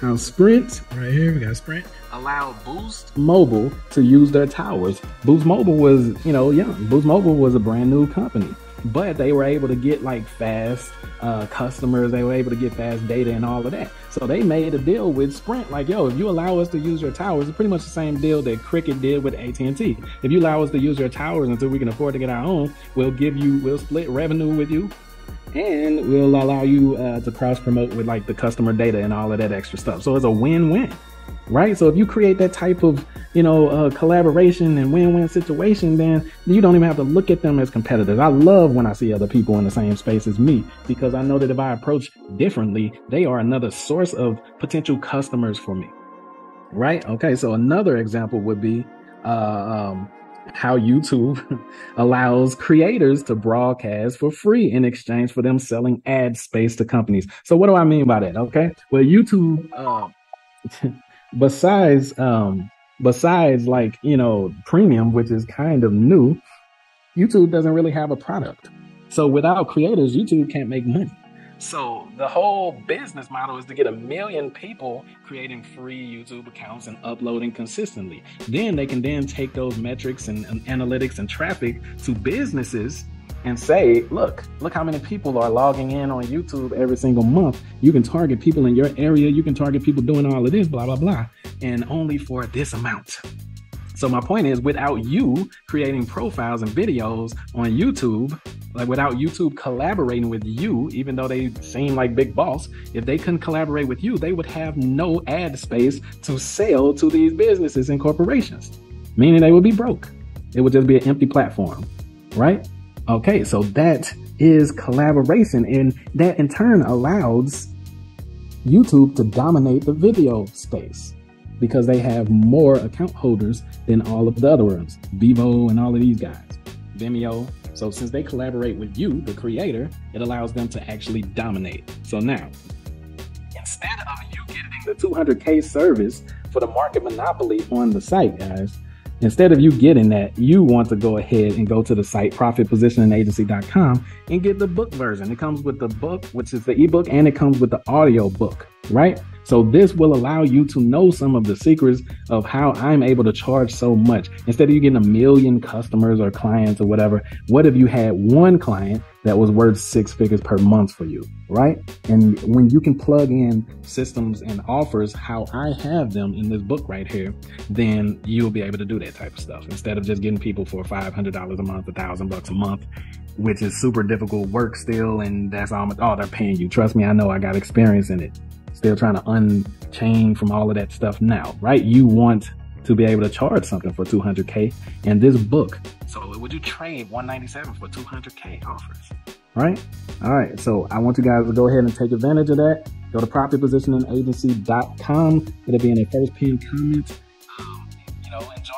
how Sprint, right here, we got Sprint, allow Boost Mobile to use their towers. Boost Mobile was, you know, young. Boost Mobile was a brand new company, but they were able to get like fast uh, customers. They were able to get fast data and all of that. So they made a deal with Sprint, like, yo, if you allow us to use your towers, it's pretty much the same deal that Cricket did with AT&T. If you allow us to use your towers until we can afford to get our own, we'll give you, we'll split revenue with you and we'll allow you uh, to cross promote with like the customer data and all of that extra stuff. So it's a win-win, right? So if you create that type of you know uh, collaboration and win-win situation, then you don't even have to look at them as competitors. I love when I see other people in the same space as me because I know that if I approach differently, they are another source of potential customers for me, right? Okay, so another example would be. Uh, um, how YouTube allows creators to broadcast for free in exchange for them selling ad space to companies. So what do I mean by that? Okay. Well, YouTube, uh, besides, um, besides like, you know, premium, which is kind of new, YouTube doesn't really have a product. So without creators, YouTube can't make money. So the whole business model is to get a million people creating free YouTube accounts and uploading consistently. Then they can then take those metrics and, and analytics and traffic to businesses and say, look, look how many people are logging in on YouTube every single month. You can target people in your area. You can target people doing all of this, blah, blah, blah, and only for this amount. So my point is, without you creating profiles and videos on YouTube, like without YouTube collaborating with you, even though they seem like big boss, if they couldn't collaborate with you, they would have no ad space to sell to these businesses and corporations, meaning they would be broke. It would just be an empty platform, right? Okay, so that is collaboration, and that in turn allows YouTube to dominate the video space because they have more account holders than all of the other ones, Vevo and all of these guys, Vimeo. So since they collaborate with you, the creator, it allows them to actually dominate. So now, instead of you getting the 200K service for the market monopoly on the site, guys, Instead of you getting that, you want to go ahead and go to the site profitpositioningagency.com and get the book version. It comes with the book, which is the ebook, and it comes with the audio book, right? So this will allow you to know some of the secrets of how I'm able to charge so much. Instead of you getting a million customers or clients or whatever, what if you had one client that was worth six figures per month for you, right? And when you can plug in systems and offers how I have them in this book right here, then you'll be able to do that type of stuff instead of just getting people for $500 a month, a thousand bucks a month, which is super difficult work still. And that's all, all they're paying you. Trust me, I know I got experience in it still trying to unchain from all of that stuff now, right? You want to be able to charge something for 200K and this book. So would you trade 197 for 200K offers? Right? All right. So I want you guys to go ahead and take advantage of that. Go to profitpositioningagency.com. It'll be in the first pinned comment. Um, you know, enjoy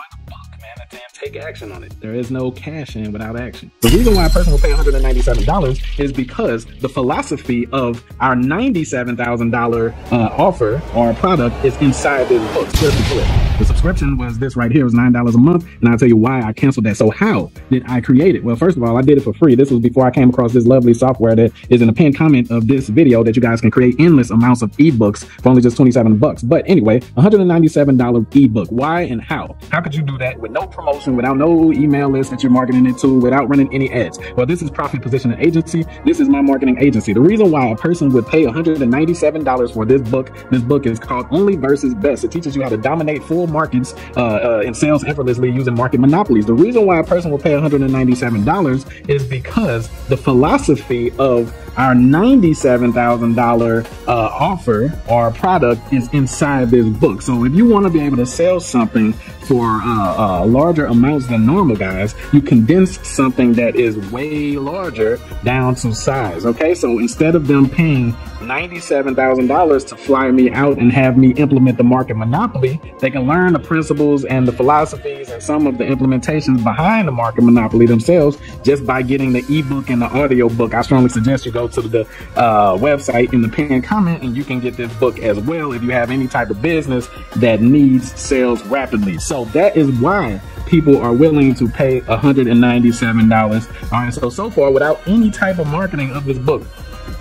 take action on it. There is no cash in without action. The reason why a person will pay $197 is because the philosophy of our $97,000 uh, offer or product is inside this book. The subscription was this right here. It was $9 a month. And I'll tell you why I canceled that. So how did I create it? Well, first of all, I did it for free. This was before I came across this lovely software that is in the pinned comment of this video that you guys can create endless amounts of ebooks for only just 27 bucks. But anyway, $197 ebook. Why and how? How could you do that with no promotion, without no email list that you're marketing it to, without running any ads? Well, this is Profit Positioning Agency. This is my marketing agency. The reason why a person would pay $197 for this book, this book is called Only versus Best. It teaches you how to dominate full markets uh, uh, and sales effortlessly using market monopolies. The reason why a person will pay $197 is because the philosophy of our $97,000 uh, offer or product is inside this book. So if you want to be able to sell something for uh, uh, larger amounts than normal, guys, you condense something that is way larger down to size. Okay, so instead of them paying $97,000 to fly me out and have me implement the market monopoly, they can learn the principles and the philosophies and some of the implementations behind the market monopoly themselves just by getting the ebook and the audio book. I strongly suggest you go to the uh, website in the pinned comment and you can get this book as well if you have any type of business that needs sales rapidly. So that is why people are willing to pay $197. All right, so so far without any type of marketing of this book,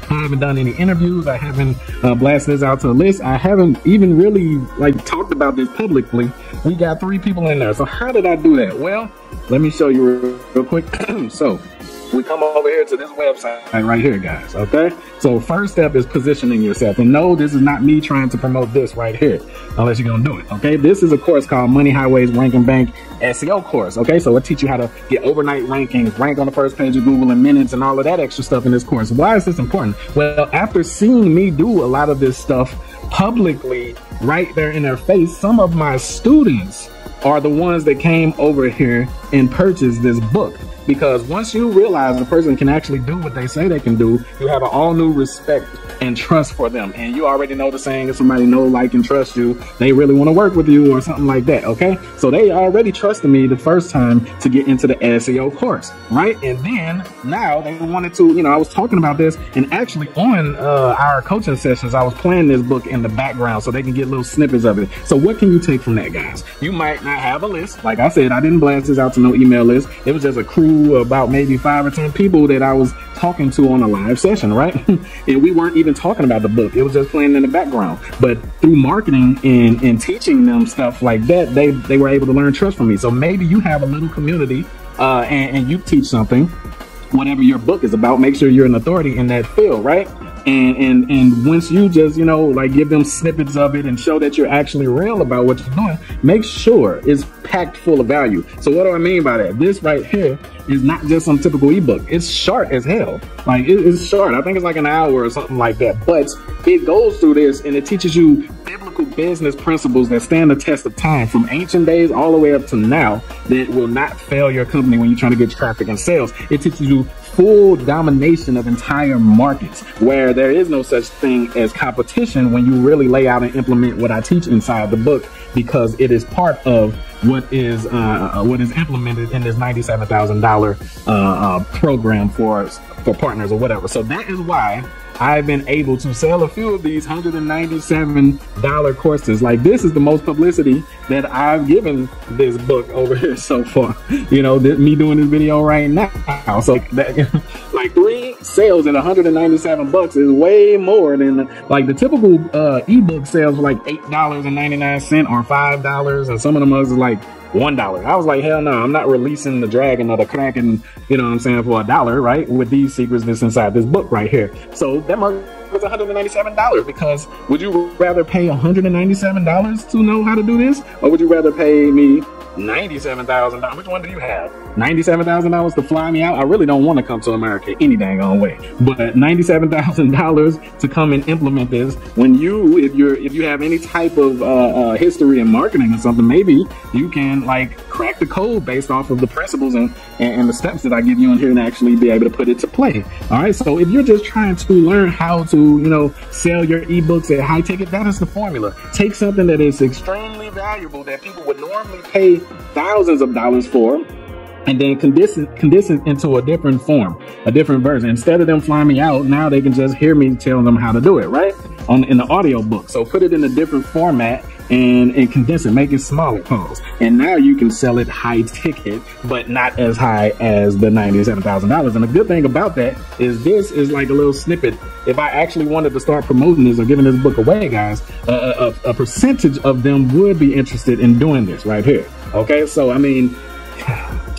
I haven't done any interviews. I haven't uh, blasted this out to a list. I haven't even really like talked about this publicly. We got three people in there. So how did I do that? Well, let me show you real, real quick. so we come over here to this website right here, guys. Okay. So first step is positioning yourself. And no, this is not me trying to promote this right here, unless you're to do it. Okay. This is a course called Money Highways Rank and Bank SEO course. Okay. So it teach you how to get overnight rankings, rank on the first page of Google in minutes and all of that extra stuff in this course. Why is this important? Well, after seeing me do a lot of this stuff publicly right there in their face, some of my students are the ones that came over here and purchased this book because once you realize a person can actually do what they say they can do, you have an all new respect and trust for them. And you already know the saying if somebody know, like, and trust you, they really want to work with you or something like that. Okay. So they already trusted me the first time to get into the SEO course. Right. And then now they wanted to, you know, I was talking about this and actually on uh, our coaching sessions, I was playing this book in the background so they can get little snippets of it. So what can you take from that, guys? You might not have a list. Like I said, I didn't blast this out to no email list. It was just a crew about maybe five or 10 people that I was talking to on a live session, right? and we weren't even talking about the book. It was just playing in the background. But through marketing and, and teaching them stuff like that, they, they were able to learn trust from me. So maybe you have a little community uh, and, and you teach something, whatever your book is about, make sure you're an authority in that field, right? And and and once you just, you know, like give them snippets of it and show that you're actually real about what you're doing, make sure it's packed full of value. So what do I mean by that? This right here is not just some typical ebook. It's short as hell. Like it, it's short. I think it's like an hour or something like that. But it goes through this and it teaches you biblical business principles that stand the test of time from ancient days all the way up to now that will not fail your company when you're trying to get traffic and sales. It teaches you full domination of entire markets where there is no such thing as competition when you really lay out and implement what I teach inside the book because it is part of what is uh, uh what is implemented in this $97,000 uh, uh, program for for partners or whatever. So that is why I've been able to sell a few of these $197 courses. Like this is the most publicity that I've given this book over here so far. You know, th- me doing this video right now. So that, like three sales at 197 bucks is way more than like the typical uh, ebook sales like $8.99 or $5 and some of them is like one dollar. I was like, hell no, I'm not releasing the dragon or the kraken, you know what I'm saying, for a dollar, right? With these secrets that's inside this book right here. So that mug was $197 because would you rather pay $197 to know how to do this? Or would you rather pay me $97,000. Which one do you have? $97,000 to fly me out? I really don't want to come to America any dang on way. But $97,000 to come and implement this when you, if you're, if you have any type of uh, uh, history in marketing or something, maybe you can like crack the code based off of the principles and, and, and the steps that I give you in here and actually be able to put it to play. All right. So if you're just trying to learn how to, you know, sell your ebooks at high ticket, that is the formula. Take something that is extremely valuable that people would normally pay thousands of dollars for and then condense condense into a different form, a different version. Instead of them flying me out, now they can just hear me telling them how to do it, right? On in the audio book. So put it in a different format and, and condense it, make it smaller pause. And now you can sell it high ticket, but not as high as the $97,000. And the good thing about that is this is like a little snippet. If I actually wanted to start promoting this or giving this book away, guys, a, a percentage of them would be interested in doing this right here. Okay, so I mean,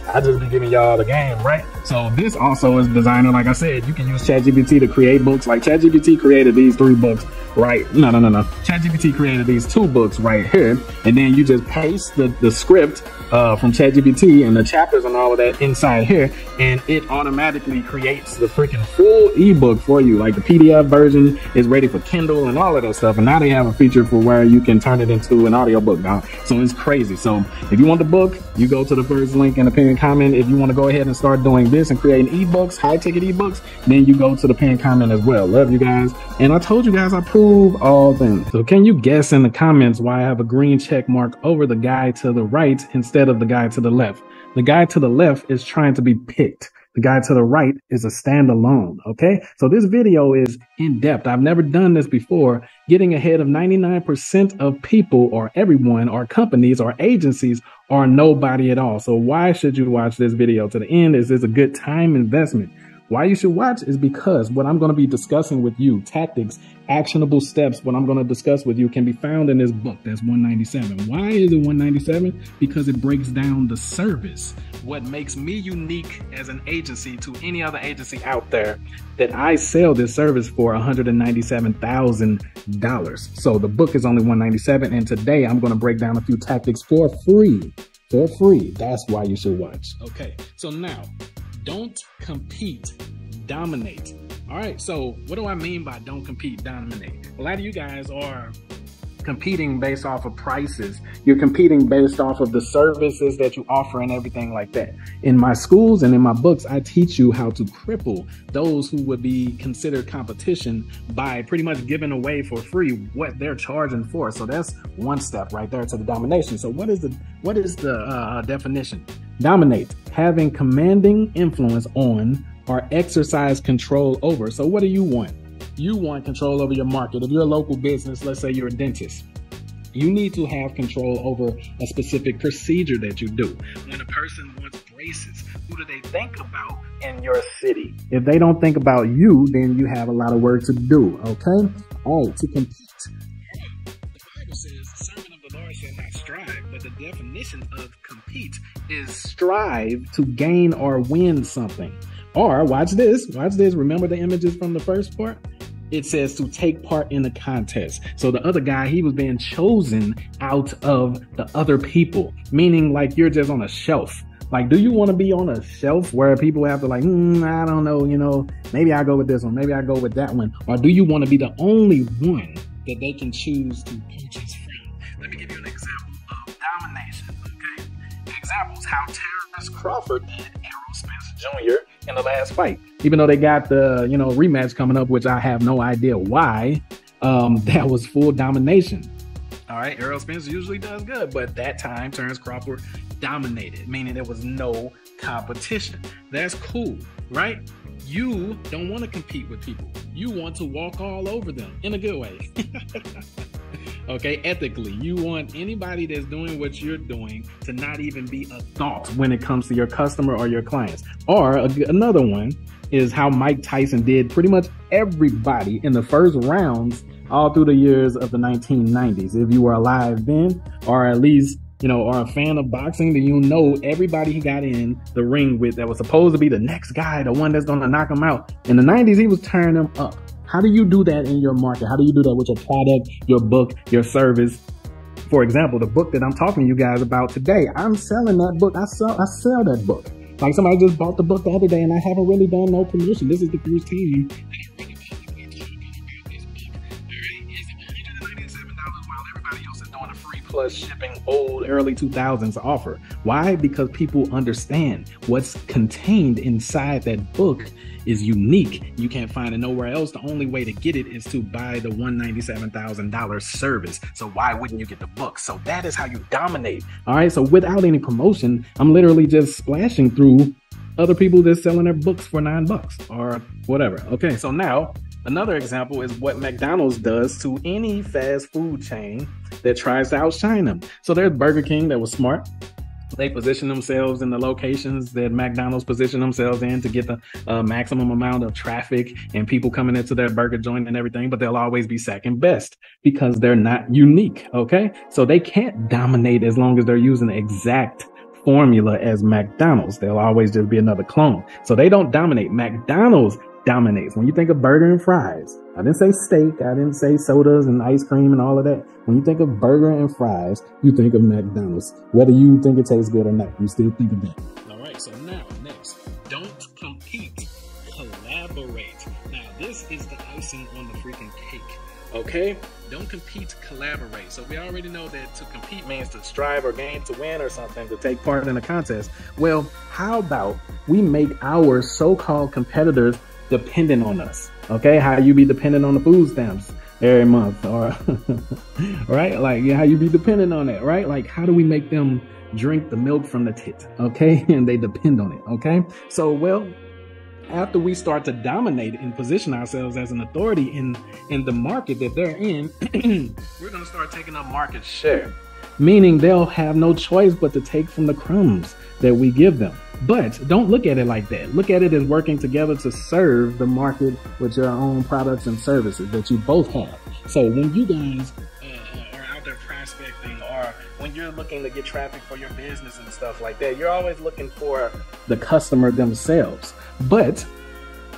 I just be giving y'all the game, right? So this also is designer. Like I said, you can use ChatGPT to create books. Like ChatGPT created these three books right. No, no, no, no. ChatGPT created these two books right here, and then you just paste the the script uh, from ChatGPT and the chapters and all of that inside here, and it automatically creates the freaking full ebook for you. Like the PDF version is ready for Kindle and all of that stuff. And now they have a feature for where you can turn it into an audiobook now. So it's crazy. So if you want the book, you go to the first link in the pinned comment. If you want to go ahead and start doing this and creating ebooks, high ticket ebooks, then you go to the pinned comment as well. Love you guys. And I told you guys I prove all things. So can you guess in the comments why I have a green check mark over the guy to the right instead of the guy to the left. The guy to the left is trying to be picked. The guy to the right is a standalone. Okay. So this video is in depth. I've never done this before. Getting ahead of 99% of people or everyone or companies or agencies or nobody at all. So why should you watch this video to the end? Is this a good time investment? Why you should watch is because what I'm going to be discussing with you, tactics, actionable steps, what I'm going to discuss with you can be found in this book. That's 197. Why is it 197? Because it breaks down the service. What makes me unique as an agency to any other agency out there that I sell this service for $197,000. So the book is only 197 and today I'm going to break down a few tactics for free. For free. That's why you should watch. Okay. So now don't compete, dominate. All right, so what do I mean by don't compete, dominate? A lot of you guys are competing based off of prices. You're competing based off of the services that you offer and everything like that. In my schools and in my books, I teach you how to cripple those who would be considered competition by pretty much giving away for free what they're charging for. So that's one step right there to the domination. So what is the what is the uh, definition? Dominate, having commanding influence on or exercise control over. So what do you want? You want control over your market. If you're a local business, let's say you're a dentist, you need to have control over a specific procedure that you do. When a person wants braces, who do they think about in your city? If they don't think about you, then you have a lot of work to do, okay? Right, to compete. The Bible says, the servant of the Lord shall not strive, but the definition of compete is strive to gain or win something. Or watch this, watch this. Remember the images from the first part? it says to take part in the contest. So the other guy, he was being chosen out of the other people, meaning like you're just on a shelf. Like, do you want to be on a shelf where people have to like, mm, I don't know, you know, maybe I go with this one, maybe I go with that one, or do you want to be the only one that they can choose to purchase from? Let me give you an example of domination. Okay, examples how Terrence Crawford did Errol Spence Jr. in the last fight, even though they got the you know rematch coming up, which I have no idea why. Um, that was full domination. All right, Errol Spence usually does good, but that time Terrence Crawford dominated, meaning there was no competition. That's cool, right? You don't want to compete with people. You want to walk all over them in a good way. okay, ethically, you want anybody that's doing what you're doing to not even be a thought when it comes to your customer or your clients. Or a, another one is how Mike Tyson did pretty much everybody in the first rounds all through the years of the 1990s. If you were alive then, or at least you know, are a fan of boxing, then you know everybody he got in the ring with that was supposed to be the next guy, the one that's going to knock him out. In the 90s, he was turning them up. How do you do that in your market? How do you do that with your product, your book, your service? For example, the book that I'm talking to you guys about today, I'm selling that book. I sell, I sell that book. Like somebody just bought the book the other day and I haven't really done no promotion. This is the first time plus shipping old early 2000s offer. Why? Because people understand what's contained inside that book is unique. You can't find it nowhere else. The only way to get it is to buy the $197,000 service. So why wouldn't you get the book? So that is how you dominate. All right. So without any promotion, I'm literally just splashing through other people that's selling their books for nine bucks or whatever. Okay. So now Another example is what McDonald's does to any fast food chain that tries to outshine them. So there's Burger King that was smart. They position themselves in the locations that McDonald's position themselves in to get the uh, maximum amount of traffic and people coming into their burger joint and everything, but they'll always be second best because they're not unique. Okay. So they can't dominate as long as they're using the exact formula as McDonald's. They'll always just be another clone. So they don't dominate. McDonald's dominates. When you think of burger and fries, I didn't say steak, I didn't say sodas and ice cream and all of that. When you think of burger and fries, you think of McDonald's. Whether you think it tastes good or not, you still think of that. All right, so now, next, don't compete, collaborate. Now, this is the icing on the freaking cake. Okay? Don't compete, collaborate. So we already know that to compete means to strive or gain to win or something, to take part in a contest. Well, how about we make our so-called competitors dependent on us. Okay, how you be dependent on the food stamps every month, or right? Like yeah, how you be dependent on that, right? Like how do we make them drink the milk from the tit? Okay, and they depend on it. Okay, so well, after we start to dominate and position ourselves as an authority in in the market that they're in, we're gonna start taking up market share. Meaning they'll have no choice but to take from the crumbs that we give them. But don't look at it like that. Look at it as working together to serve the market with your own products and services that you both have. So when you guys uh, are out there prospecting or when you're looking to get traffic for your business and stuff like that, you're always looking for the customer themselves. But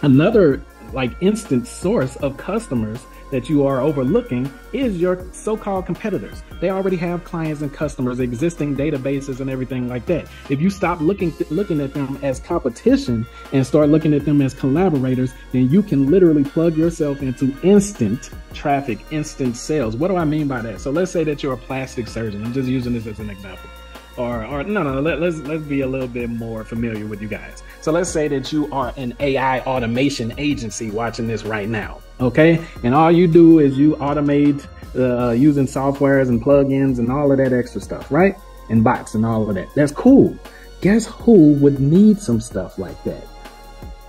another like instant source of customers that you are overlooking is your so-called competitors. They already have clients and customers, existing databases and everything like that. If you stop looking looking at them as competition and start looking at them as collaborators, then you can literally plug yourself into instant traffic, instant sales. What do I mean by that? So let's say that you're a plastic surgeon. I'm just using this as an example or or no no let, let's let's be a little bit more familiar with you guys so let's say that you are an ai automation agency watching this right now okay? And all you do is you automate uh, using softwares and plugins and all of that extra stuff right? And bots and all of that. That's cool. Guess who would need some stuff like that?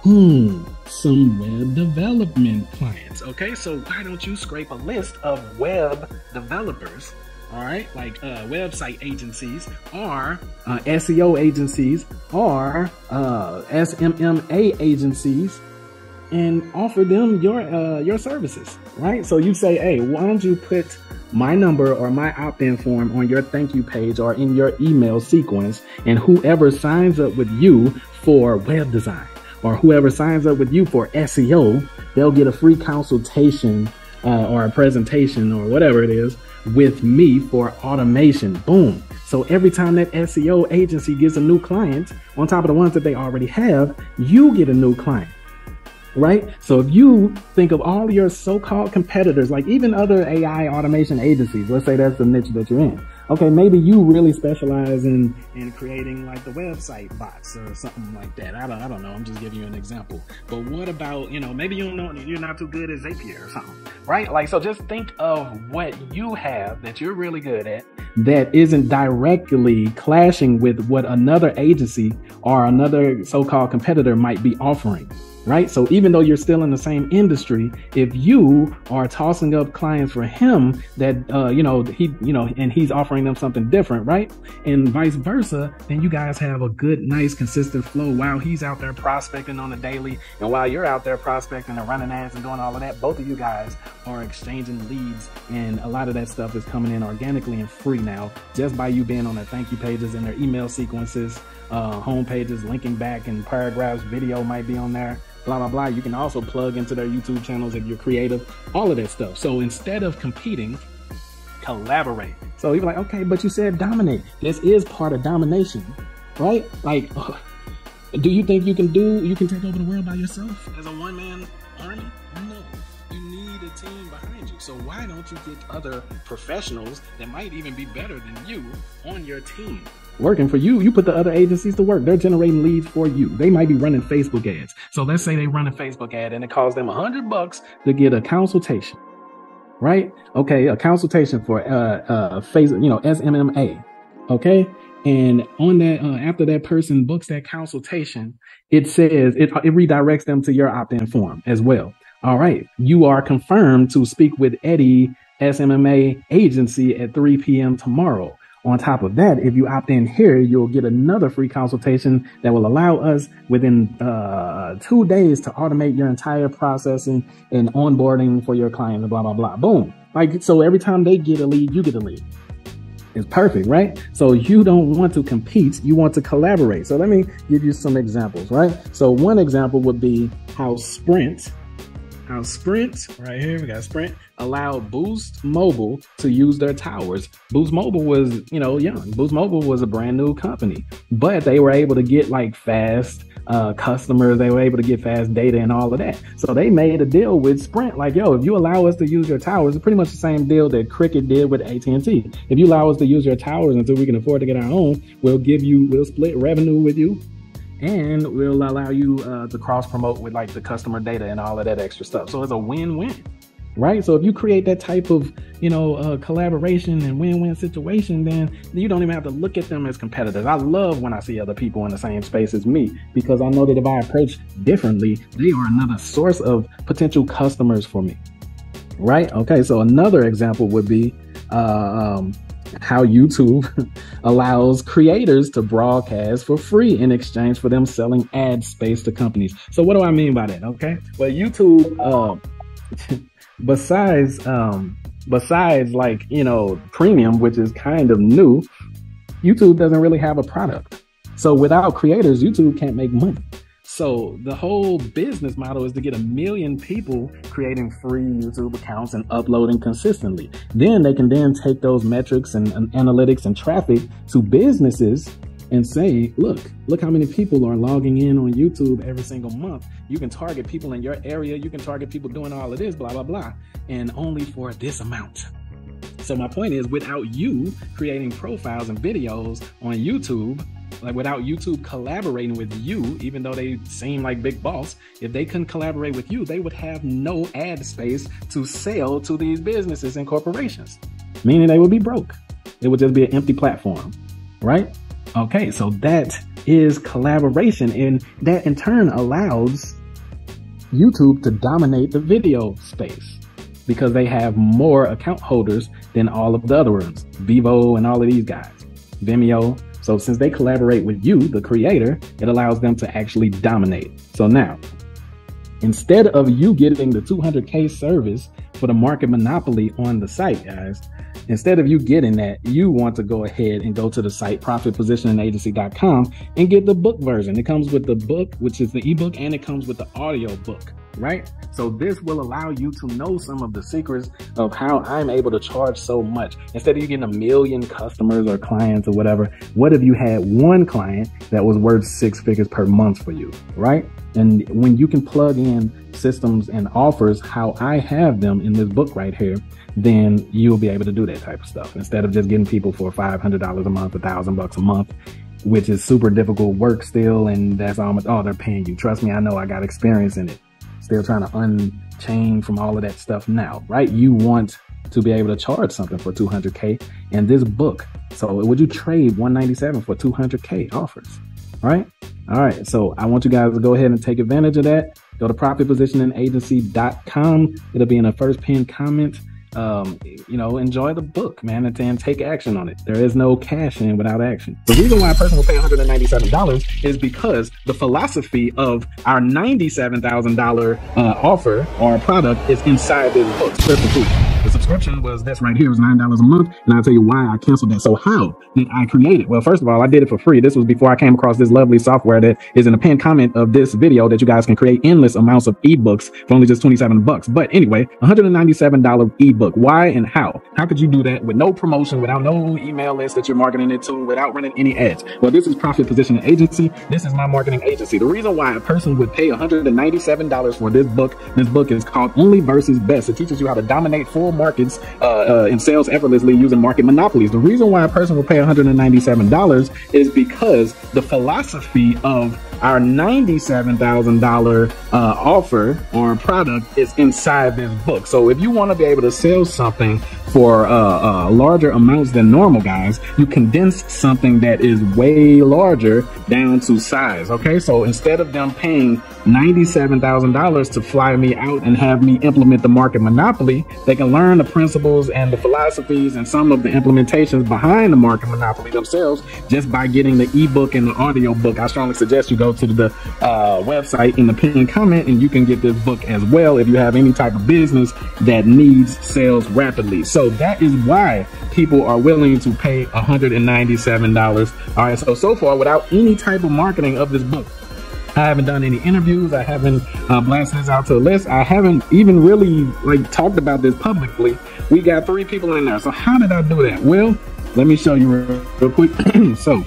Hmm some web development clients. Okay so why don't you scrape a list of web developers all right, like uh, website agencies or uh, SEO agencies or uh, SMMA agencies and offer them your uh, your services, right? So you say, hey, why don't you put my number or my opt-in form on your thank you page or in your email sequence, and whoever signs up with you for web design or whoever signs up with you for SEO, they'll get a free consultation uh, or a presentation or whatever it is with me for automation. Boom. So every time that SEO agency gets a new client on top of the ones that they already have, you get a new client right? So if you think of all your so-called competitors, like even other AI automation agencies, let's say that's the niche that you're in. Okay, maybe you really specialize in in creating like the website bots or something like that. I don't, I don't know. I'm just giving you an example. But what about you know maybe you don't know you're not too good at Zapier or something, right? Like so, just think of what you have that you're really good at that isn't directly clashing with what another agency or another so-called competitor might be offering right? So even though you're still in the same industry, if you are tossing up clients for him that uh, you know he you know and he's offering them something different, right? And vice versa, then you guys have a good, nice, consistent flow while he's out there prospecting on the daily, and while you're out there prospecting and running ads and doing all of that, both of you guys are exchanging leads, and a lot of that stuff is coming in organically and free now just by you being on their thank you pages and their email sequences, uh, home pages, linking back and paragraphs, video might be on there blah blah blah. You can also plug into their YouTube channels if you're creative, all of that stuff. So instead of competing, collaborate. So you're like, okay, but you said dominate. This is part of domination, right? Like, uh, do you think you can do? You can take over the world by yourself as a one man army? So why don't you get other professionals that might even be better than you on your team? working for you. You put the other agencies to work. They're generating leads for you. They might be running Facebook ads. So let's say they run a Facebook ad and it costs them a hundred bucks to get a consultation, right? Okay. A consultation for, uh, uh, face, you know, SMMA. Okay. And on that, uh, after that person books that consultation, it says it, it redirects them to your opt-in form as well. All right. You are confirmed to speak with Eddie SMMA agency at 3 p.m. tomorrow. On top of that, if you opt in here, you'll get another free consultation that will allow us within uh, two days to automate your entire processing and onboarding for your client. Blah blah blah. Boom. Like so, every time they get a lead, you get a lead. It's perfect, right? So you don't want to compete, you want to collaborate. So let me give you some examples, right? So one example would be how Sprint now Sprint, right here, we got Sprint, allowed Boost Mobile to use their towers. Boost Mobile was, you know, young. Boost Mobile was a brand new company, but they were able to get like fast uh, customers. They were able to get fast data and all of that. So they made a deal with Sprint, like, yo, if you allow us to use your towers, it's pretty much the same deal that Cricket did with AT&T. If you allow us to use your towers until we can afford to get our own, we'll give you, we'll split revenue with you and we'll allow you uh, to cross promote with like the customer data and all of that extra stuff. So it's a win-win, right? So if you create that type of you know uh, collaboration and win-win situation, then you don't even have to look at them as competitors. I love when I see other people in the same space as me because I know that if I approach differently, they are another source of potential customers for me, right? Okay, so another example would be. Uh, um, how YouTube allows creators to broadcast for free in exchange for them selling ad space to companies. So what do I mean by that? Okay. Well, YouTube, um, besides, um, besides like, you know, premium, which is kind of new, YouTube doesn't really have a product. So without creators, YouTube can't make money. So the whole business model is to get a million people creating free YouTube accounts and uploading consistently. Then they can then take those metrics and, and analytics and traffic to businesses and say, look, look how many people are logging in on YouTube every single month. You can target people in your area. You can target people doing all of this, blah, blah, blah, and only for this amount. So my point is without you creating profiles and videos on YouTube, like without YouTube collaborating with you, even though they seem like big boss, if they couldn't collaborate with you, they would have no ad space to sell to these businesses and corporations, meaning they would be broke. It would just be an empty platform, right? Okay, so that is collaboration, and that in turn allows YouTube to dominate the video space because they have more account holders than all of the other ones, Vevo and all of these guys, Vimeo, so since they collaborate with you, the creator, it allows them to actually dominate. So now, Instead of you getting the 200K service for the market monopoly on the site, guys, instead of you getting that, you want to go ahead and go to the site profitpositioningagency.com and get the book version. It comes with the book, which is the ebook, and it comes with the audio book right? So this will allow you to know some of the secrets of how I'm able to charge so much. Instead of you getting a million customers or clients or whatever, what if you had one client that was worth six figures per month for you, right? And when you can plug in systems and offers how I have them in this book right here, then you'll be able to do that type of stuff instead of just getting people for $500 a month, a thousand bucks a month, which is super difficult work still. And that's almost all they're paying you. Trust me, I know I got experience in it still trying to unchain from all of that stuff now, right? You want to be able to charge something for 200K in this book. So would you trade 197 for 200K offers? Right? All right. So I want you guys to go ahead and take advantage of that. Go to profitpositioningagency.com. It'll be in the first pinned comment um, you know, enjoy the book, man, and, and take action on it. There is no cash in without action. The reason why a person will pay $197 is because the philosophy of our $97,000 uh, offer or product is inside this book. The subscription was this right here. It was $9 a month. And I'll tell you why I canceled that. So how did I create it? Well, first of all, I did it for free. This was before I came across this lovely software that is in the pinned comment of this video that you guys can create endless amounts of ebooks for only just 27 bucks. But anyway, $197 ebook. Why and how? How could you do that with no promotion, without no email list that you're marketing it to, without running any ads? Well, this is Profit Positioning Agency. This is my marketing agency. The reason why a person would pay $197 for this book, this book is called Only versus Best. It teaches you how to dominate full markets uh, uh, in sales effortlessly using market monopolies. The reason why a person will pay $197 is because the philosophy of our $97,000 uh, offer or product is inside this book. So if you want to be able to sell something for uh, uh, larger amounts than normal, guys, you condense something that is way larger down to size. Okay, so instead of them paying $97,000 to fly me out and have me implement the market monopoly, they can learn the principles and the philosophies and some of the implementations behind the market monopoly themselves just by getting the ebook and the audio book. I strongly suggest you go to the uh, website in the pinned comment and you can get this book as well if you have any type of business that needs sales rapidly. So that is why people are willing to pay $197. All right, so so far without any type of marketing of this book, I haven't done any interviews. I haven't uh, blasted this out to the list. I haven't even really like talked about this publicly. We got three people in there. So how did I do that? Well, let me show you real, real quick. so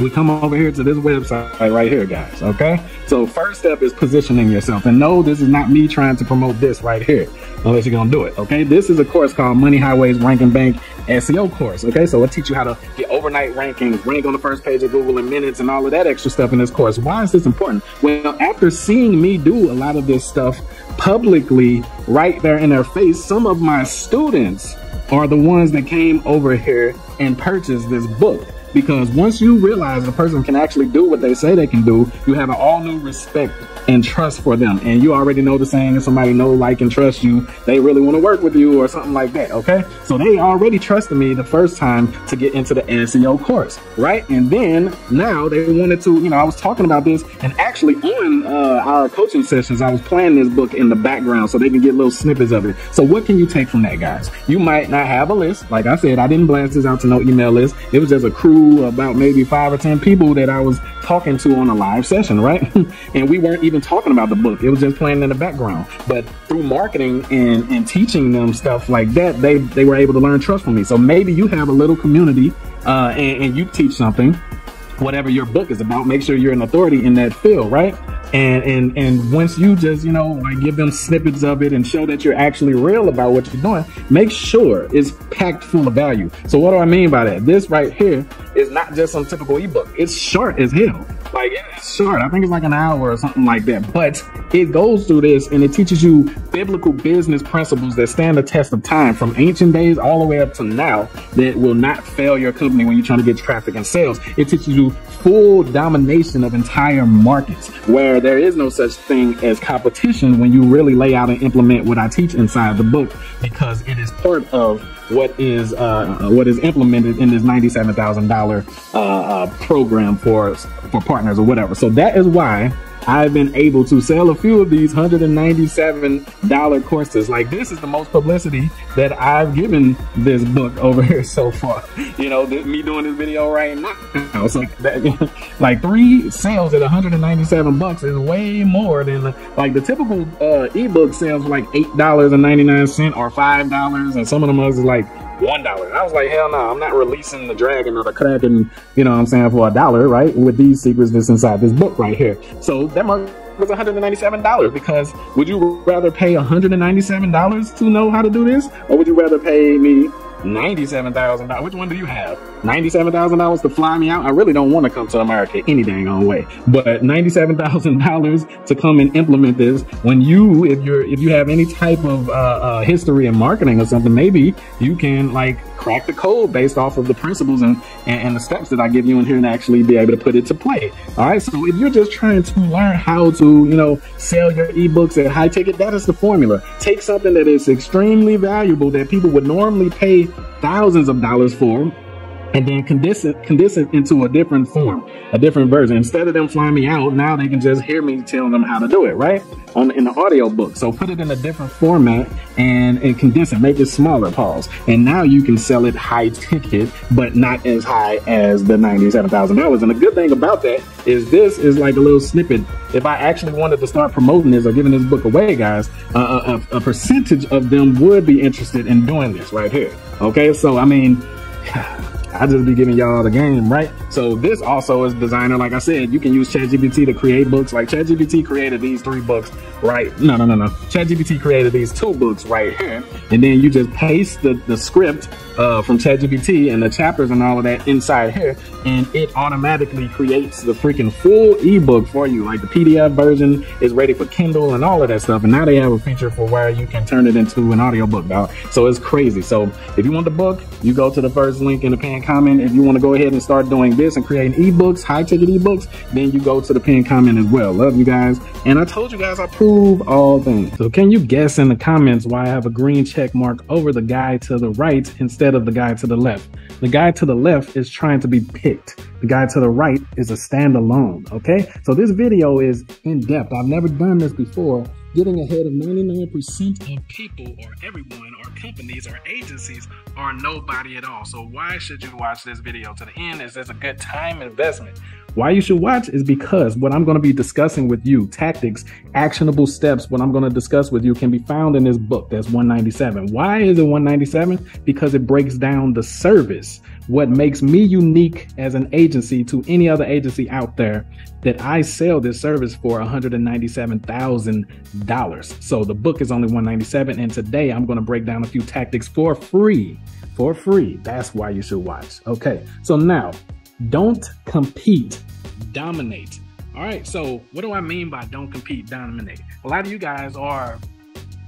we come over here to this website right here, guys. Okay. So first step is positioning yourself. And no, this is not me trying to promote this right here, unless you're gonna do it. Okay. This is a course called Money Highways Rank and Bank SEO course. Okay. So I'll teach you how to get overnight rankings, rank on the first page of Google in minutes, and all of that extra stuff in this course. Why is this important? Well, after seeing me do a lot of this stuff publicly right there in their face, some of my students are the ones that came over here and purchased this book because once you realize a person can actually do what they say they can do, you have an all new respect and trust for them. And you already know the saying, if somebody know, like, and trust you, they really want to work with you or something like that. Okay. So they already trusted me the first time to get into the SEO course. Right. And then now they wanted to, you know, I was talking about this and actually on uh, our coaching sessions, I was playing this book in the background so they can get little snippets of it. So what can you take from that, guys? You might not have a list. Like I said, I didn't blast this out to no email list. It was just a about maybe five or 10 people that I was talking to on a live session. Right. and we weren't even even talking about the book. It was just playing in the background. But through marketing and, and teaching them stuff like that, they, they were able to learn trust from me. So maybe you have a little community uh, and, and you teach something, whatever your book is about, make sure you're an authority in that field, right? And and and once you just you know like give them snippets of it and show that you're actually real about what you're doing make sure it's packed full of value. So what do i mean by that? This right here is not just some typical ebook. It's short as hell. Like short. I think it's like an hour or something like that. But it goes through this and it teaches you biblical business principles that stand the test of time from ancient days all the way up to now that will not fail your company when you're trying to get traffic and sales. It teaches you full domination of entire markets where there is no such thing as competition when you really lay out and implement what I teach inside the book because it is part of what is uh, what is implemented in this ninety-seven thousand uh, uh, program for for partners or whatever. So that is why I've been able to sell a few of these $197 courses. Like this is the most publicity that I've given this book over here so far. You know, me doing this video right now. So that, like three sales at 197 bucks is way more than like the typical uh, ebook sales like $8.99 or $5 and some of them is like one dollar. I was like, hell no, I'm not releasing the dragon or the kraken, you know what I'm saying, for a dollar, right? With these secrets that's inside this book right here. So that mark was $197 because would you rather pay $197 to know how to do this? Or would you rather pay me $97,000. Which one do you have? $97,000 to fly me out? I really don't want to come to America any dang on way. But $97,000 to come and implement this when you, if you're, if you have any type of uh, uh, history in marketing or something, maybe you can like crack the code based off of the principles and, and, and, the steps that I give you in here and actually be able to put it to play. All right. So if you're just trying to learn how to, you know, sell your ebooks at high ticket, that is the formula. Take something that is extremely valuable that people would normally pay thousands of dollars for and then condense it, into a different form, a different version. Instead of them flying me out, now they can just hear me telling them how to do it, right? On in the audio book. So put it in a different format and, and condense it, make it smaller, pause. And now you can sell it high ticket, but not as high as the $97,000. And the good thing about that is this is like a little snippet. If I actually wanted to start promoting this or giving this book away, guys, uh, a, a percentage of them would be interested in doing this right here. Okay, so I mean, I just be giving y'all the game, right? So this also is designer. Like I said, you can use ChatGPT to create books. Like ChatGPT created these three books, right? No, no, no, no. ChatGPT created these two books right here. And then you just paste the, the script uh, from ChatGPT and the chapters and all of that inside here. And it automatically creates the freaking full ebook for you. Like the PDF version is ready for Kindle and all of that stuff. And now they have a feature for where you can turn it into an audiobook, dog. So it's crazy. So if you want the book, you go to the first link in the pinned comment. If you want to go ahead and start doing this and creating ebooks, high ticket ebooks, then you go to the pinned comment as well. Love you guys. And I told you guys I prove all things. So can you guess in the comments why I have a green check mark over the guy to the right instead of the guy to the left? The guy to the left is trying to be picked. The guy to the right is a standalone. Okay. So this video is in depth. I've never done this before getting ahead of 99% of people or everyone or companies or agencies are nobody at all. So why should you watch this video to the end? Is this a good time investment? Why you should watch is because what I'm going to be discussing with you, tactics, actionable steps, what I'm going to discuss with you can be found in this book that's 197. Why is it 197? Because it breaks down the service what makes me unique as an agency to any other agency out there that I sell this service for $197,000. So the book is only 197 and today I'm going to break down a few tactics for free. For free. That's why you should watch. Okay. So now, don't compete, dominate. All right. So what do I mean by don't compete, dominate? A lot of you guys are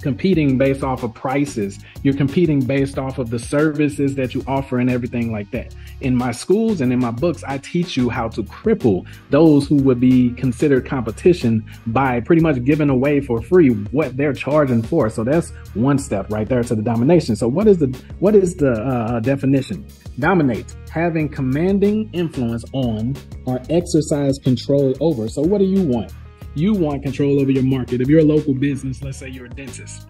competing based off of prices. You're competing based off of the services that you offer and everything like that. In my schools and in my books, I teach you how to cripple those who would be considered competition by pretty much giving away for free what they're charging for. So that's one step right there to the domination. So what is the what is the uh, definition? Dominate, having commanding influence on or exercise control over. So what do you want? You want control over your market. If you're a local business, let's say you're a dentist,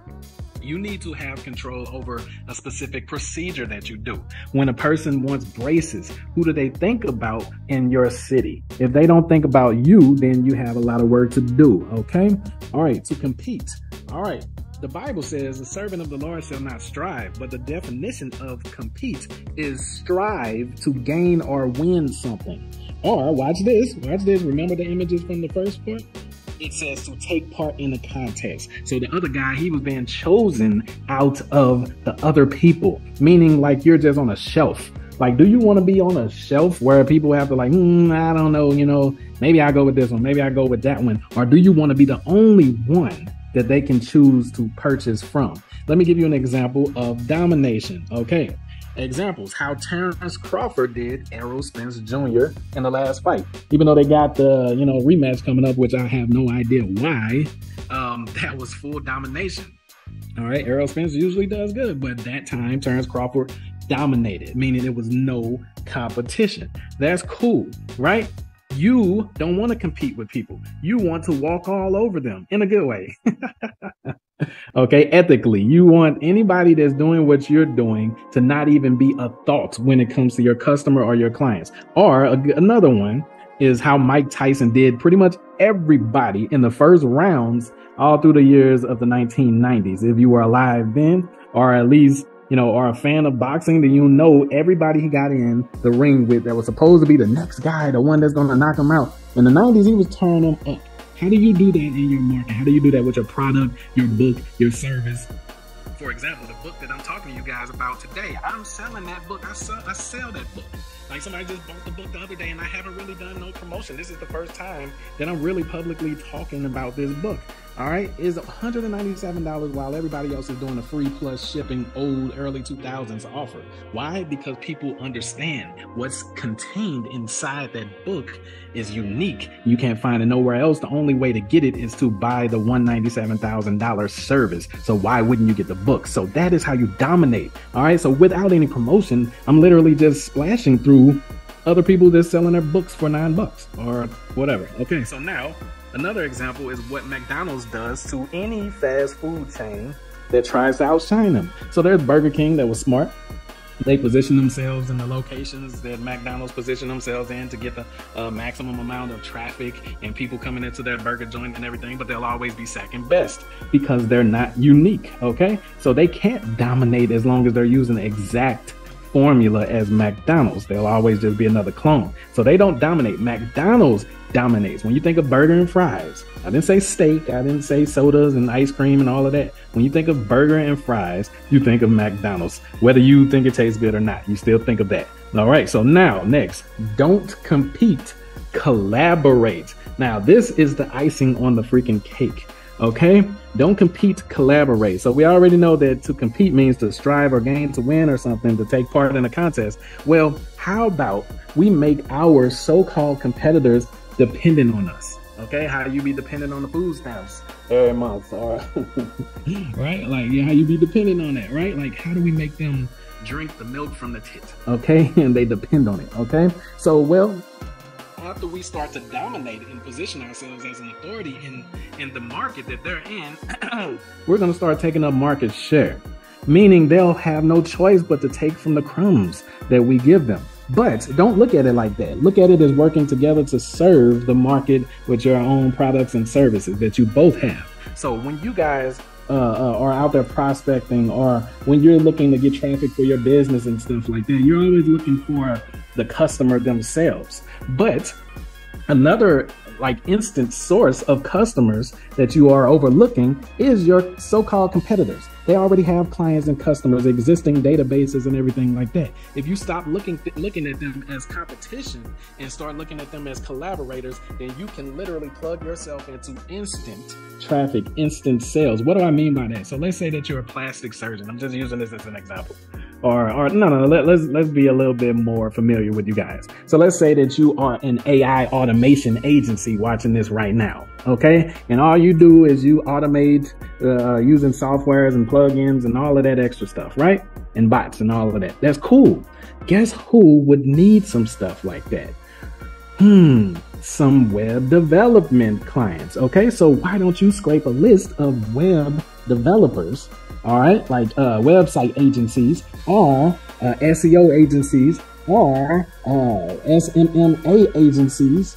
you need to have control over a specific procedure that you do. When a person wants braces, who do they think about in your city? If they don't think about you, then you have a lot of work to do. Okay. All right. To compete. All right. The Bible says the servant of the Lord shall not strive, but the definition of compete is strive to gain or win something. Or watch this, watch this. Remember the images from the first part? it says to take part in a contest. So the other guy, he was being chosen out of the other people, meaning like you're just on a shelf. Like, do you want to be on a shelf where people have to like, mm, I don't know, you know, maybe I go with this one, maybe I go with that one, or do you want to be the only one that they can choose to purchase from? Let me give you an example of domination. Okay, Examples how Terrence Crawford did Errol Spence Jr. in the last fight. Even though they got the you know rematch coming up, which I have no idea why, um, that was full domination. All right, Errol Spence usually does good, but that time Terrence Crawford dominated, meaning it was no competition. That's cool, right? You don't want to compete with people. You want to walk all over them in a good way. okay, ethically, you want anybody that's doing what you're doing to not even be a thought when it comes to your customer or your clients. Or a, another one is how Mike Tyson did pretty much everybody in the first rounds all through the years of the 1990s. If you were alive then, or at least you know, are a fan of boxing, then you know everybody he got in the ring with that was supposed to be the next guy, the one that's going to knock him out. In the 90s, he was turning them up. How do you do that in your market? How do you do that with your product, your book, your service? For example, the book that I'm talking to you guys about today, I'm selling that book. I sell, I sell that book. Like somebody just bought the book the other day and I haven't really done no promotion. This is the first time that I'm really publicly talking about this book all right, is $197 while everybody else is doing a free plus shipping old early 2000s offer. Why? Because people understand what's contained inside that book is unique. You can't find it nowhere else. The only way to get it is to buy the $197,000 service. So why wouldn't you get the book? So that is how you dominate. All right, so without any promotion, I'm literally just splashing through other people that's selling their books for nine bucks or whatever. Okay, so now Another example is what McDonald's does to any fast food chain that tries to outshine them. So there's Burger King that was smart. They position themselves in the locations that McDonald's position themselves in to get the uh, maximum amount of traffic and people coming into their burger joint and everything, but they'll always be second best because they're not unique. Okay. So they can't dominate as long as they're using the exact formula as McDonald's. They'll always just be another clone. So they don't dominate. McDonald's dominates. When you think of burger and fries, I didn't say steak, I didn't say sodas and ice cream and all of that. When you think of burger and fries, you think of McDonald's. Whether you think it tastes good or not, you still think of that. All right, so now next, don't compete, collaborate. Now, this is the icing on the freaking cake. Okay? Don't compete, collaborate. So we already know that to compete means to strive or gain to win or something, to take part in a contest. Well, how about we make our so-called competitors dependent on us. Okay, how do you be dependent on the food stamps every month, or right? Like, yeah, how you be dependent on that, right? Like, how do we make them drink the milk from the tit? Okay, and they depend on it. Okay, so well, after we start to dominate and position ourselves as an authority in in the market that they're in, we're gonna start taking up market share, meaning they'll have no choice but to take from the crumbs that we give them. But don't look at it like that. Look at it as working together to serve the market with your own products and services that you both have. So when you guys uh, uh, are out there prospecting or when you're looking to get traffic for your business and stuff like that, you're always looking for the customer themselves. But another like instant source of customers that you are overlooking is your so-called competitors. They already have clients and customers, existing databases and everything like that. If you stop looking looking at them as competition and start looking at them as collaborators, then you can literally plug yourself into instant traffic, instant sales. What do I mean by that? So let's say that you're a plastic surgeon. I'm just using this as an example. Or, or no, no, let, let's let's be a little bit more familiar with you guys. So let's say that you are an AI automation agency watching this right now okay? And all you do is you automate uh, using softwares and plugins and all of that extra stuff, right? And bots and all of that. That's cool. Guess who would need some stuff like that? Hmm, some web development clients. Okay, so why don't you scrape a list of web developers, all right, like uh, website agencies or uh, SEO agencies or uh, SMMA agencies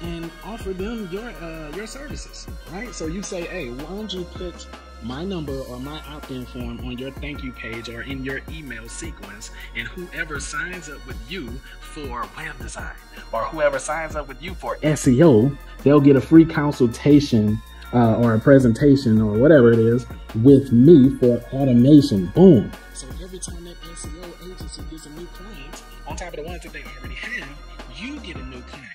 and offer them your uh, your services, right? So you say, hey, why don't you put my number or my opt-in form on your thank you page or in your email sequence, and whoever signs up with you for web design or whoever signs up with you for SEO, they'll get a free consultation uh, or a presentation or whatever it is with me for automation. Boom. So every time that SEO agency gets a new client, on top of the ones that they already have, you get a new client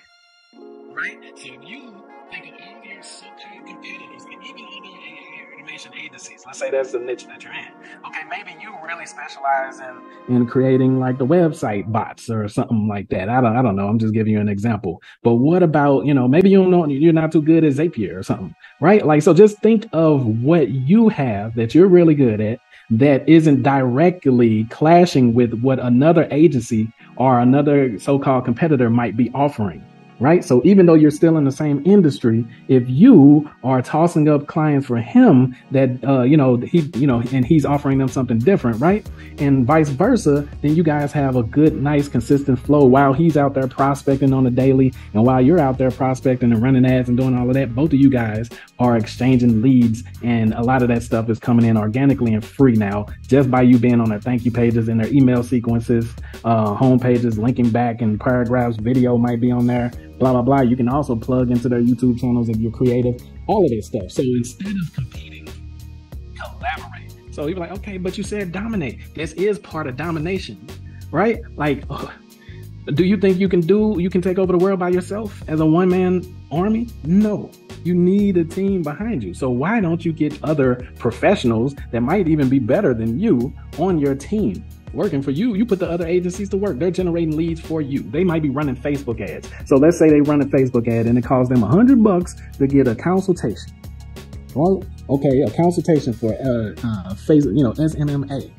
right? So if you think of all your so-called competitors, and even other AI automation agencies, let's say that's the niche that you're in. Okay, maybe you really specialize in in creating like the website bots or something like that. I don't, I don't know. I'm just giving you an example. But what about you know maybe you don't know you're not too good at Zapier or something, right? Like so, just think of what you have that you're really good at that isn't directly clashing with what another agency or another so-called competitor might be offering right? So even though you're still in the same industry, if you are tossing up clients for him that uh, you know he you know and he's offering them something different, right? And vice versa, then you guys have a good, nice, consistent flow while he's out there prospecting on a daily, and while you're out there prospecting and running ads and doing all of that, both of you guys are exchanging leads, and a lot of that stuff is coming in organically and free now just by you being on their thank you pages and their email sequences, uh, home pages, linking back and paragraphs, video might be on there blah, blah, blah. You can also plug into their YouTube channels if you're creative, all of this stuff. So instead of competing, collaborate. So you're like, okay, but you said dominate. This is part of domination, right? Like, do you think you can do, you can take over the world by yourself as a one man army? No. You need a team behind you. So why don't you get other professionals that might even be better than you on your team? Working for you. You put the other agencies to work. They're generating leads for you. They might be running Facebook ads. So let's say they run a Facebook ad and it costs them a hundred bucks to get a consultation. Well, okay, a consultation for uh, uh Facebook, you know, SMMA.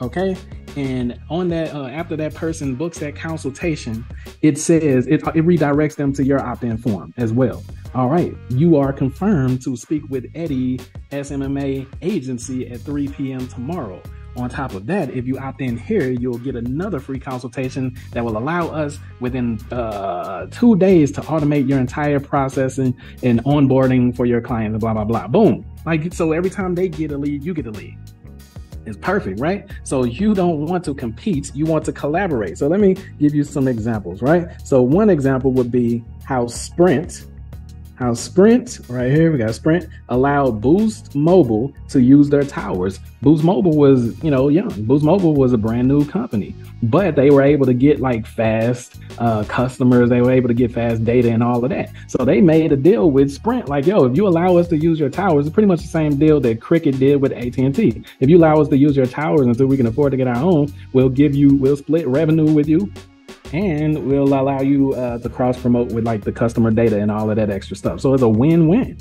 Okay, and on that, uh, after that person books that consultation, it says it, it redirects them to your opt-in form as well. All right, you are confirmed to speak with Eddie SMMA agency at 3 p.m. tomorrow. On top of that, if you opt in here, you'll get another free consultation that will allow us within uh, two days to automate your entire processing and onboarding for your clients blah, blah, blah. Boom. Like, so every time they get a lead, you get a lead. It's perfect, right? So you don't want to compete, you want to collaborate. So let me give you some examples, right? So one example would be how Sprint how Sprint, right here, we got Sprint, allowed Boost Mobile to use their towers. Boost Mobile was, you know, young. Boost Mobile was a brand new company, but they were able to get like fast uh, customers. They were able to get fast data and all of that. So they made a deal with Sprint, like, yo, if you allow us to use your towers, it's pretty much the same deal that Cricket did with AT&T. If you allow us to use your towers until we can afford to get our own, we'll give you, we'll split revenue with you and will allow you uh, to cross promote with like the customer data and all of that extra stuff. So it's a win-win,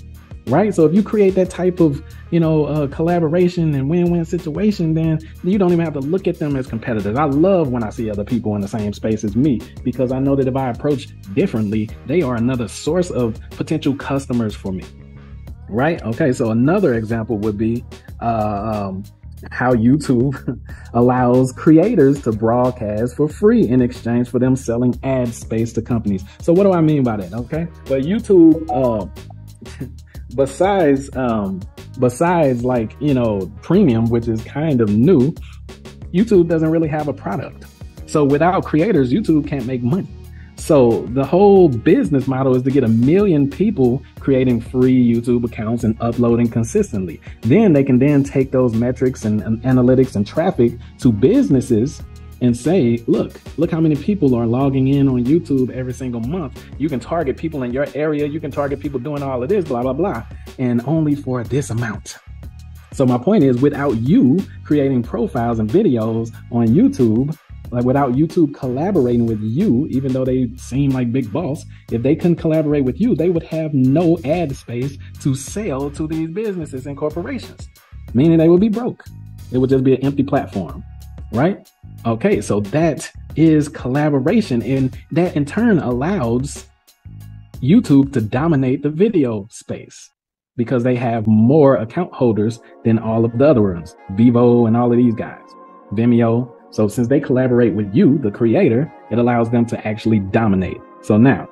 right? So if you create that type of you know uh, collaboration and win-win situation, then you don't even have to look at them as competitors. I love when I see other people in the same space as me because I know that if I approach differently, they are another source of potential customers for me. Right? Okay. So another example would be uh, um, how YouTube allows creators to broadcast for free in exchange for them selling ad space to companies. So what do I mean by that? Okay. But YouTube, uh, besides, um, besides like, you know, premium, which is kind of new, YouTube doesn't really have a product. So without creators, YouTube can't make money. So the whole business model is to get a million people creating free YouTube accounts and uploading consistently. Then they can then take those metrics and, and analytics and traffic to businesses and say, look, look how many people are logging in on YouTube every single month. You can target people in your area. You can target people doing all of this, blah, blah, blah, and only for this amount. So my point is without you creating profiles and videos on YouTube, like without YouTube collaborating with you, even though they seem like big boss, if they couldn't collaborate with you, they would have no ad space to sell to these businesses and corporations, meaning they would be broke. It would just be an empty platform, right? Okay, so that is collaboration, and that in turn allows YouTube to dominate the video space because they have more account holders than all of the other ones, Vevo and all of these guys, Vimeo, so since they collaborate with you, the creator, it allows them to actually dominate. So now,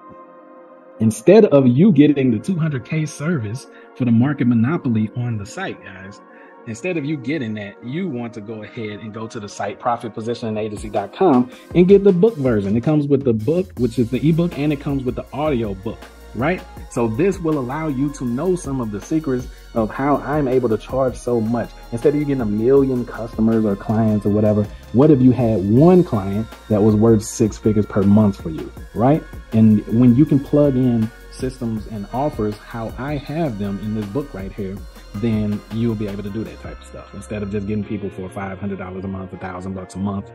instead of you getting the 200K service for the market monopoly on the site, guys, instead of you getting that, you want to go ahead and go to the site profitpositioningagency.com and get the book version. It comes with the book, which is the ebook, and it comes with the audio book right? So this will allow you to know some of the secrets of how I'm able to charge so much. Instead of you getting a million customers or clients or whatever, what if you had one client that was worth six figures per month for you, right? And when you can plug in systems and offers how I have them in this book right here, then you'll be able to do that type of stuff instead of just getting people for $500 a month, a thousand bucks a month,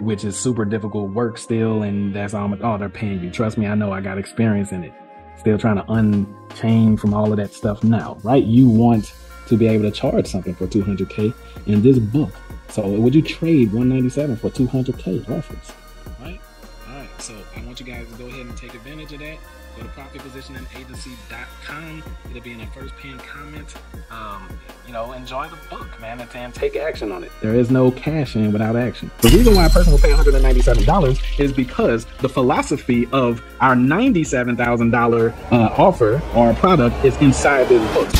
which is super difficult work still. And that's all, all they're paying you. Trust me, I know I got experience in it still trying to unchain from all of that stuff now, right? You want to be able to charge something for 200K in this book. So would you trade 197 for 200K offers? Right? All right. So I want you guys to go ahead and take advantage of that. Go to profitpositioningagency.com. It'll be in the first pinned comment. Um, you know, enjoy the book, man, and, and take action on it. There is no cash in without action. The reason why a person will pay $197 is because the philosophy of our $97,000 uh, offer or product is inside this book.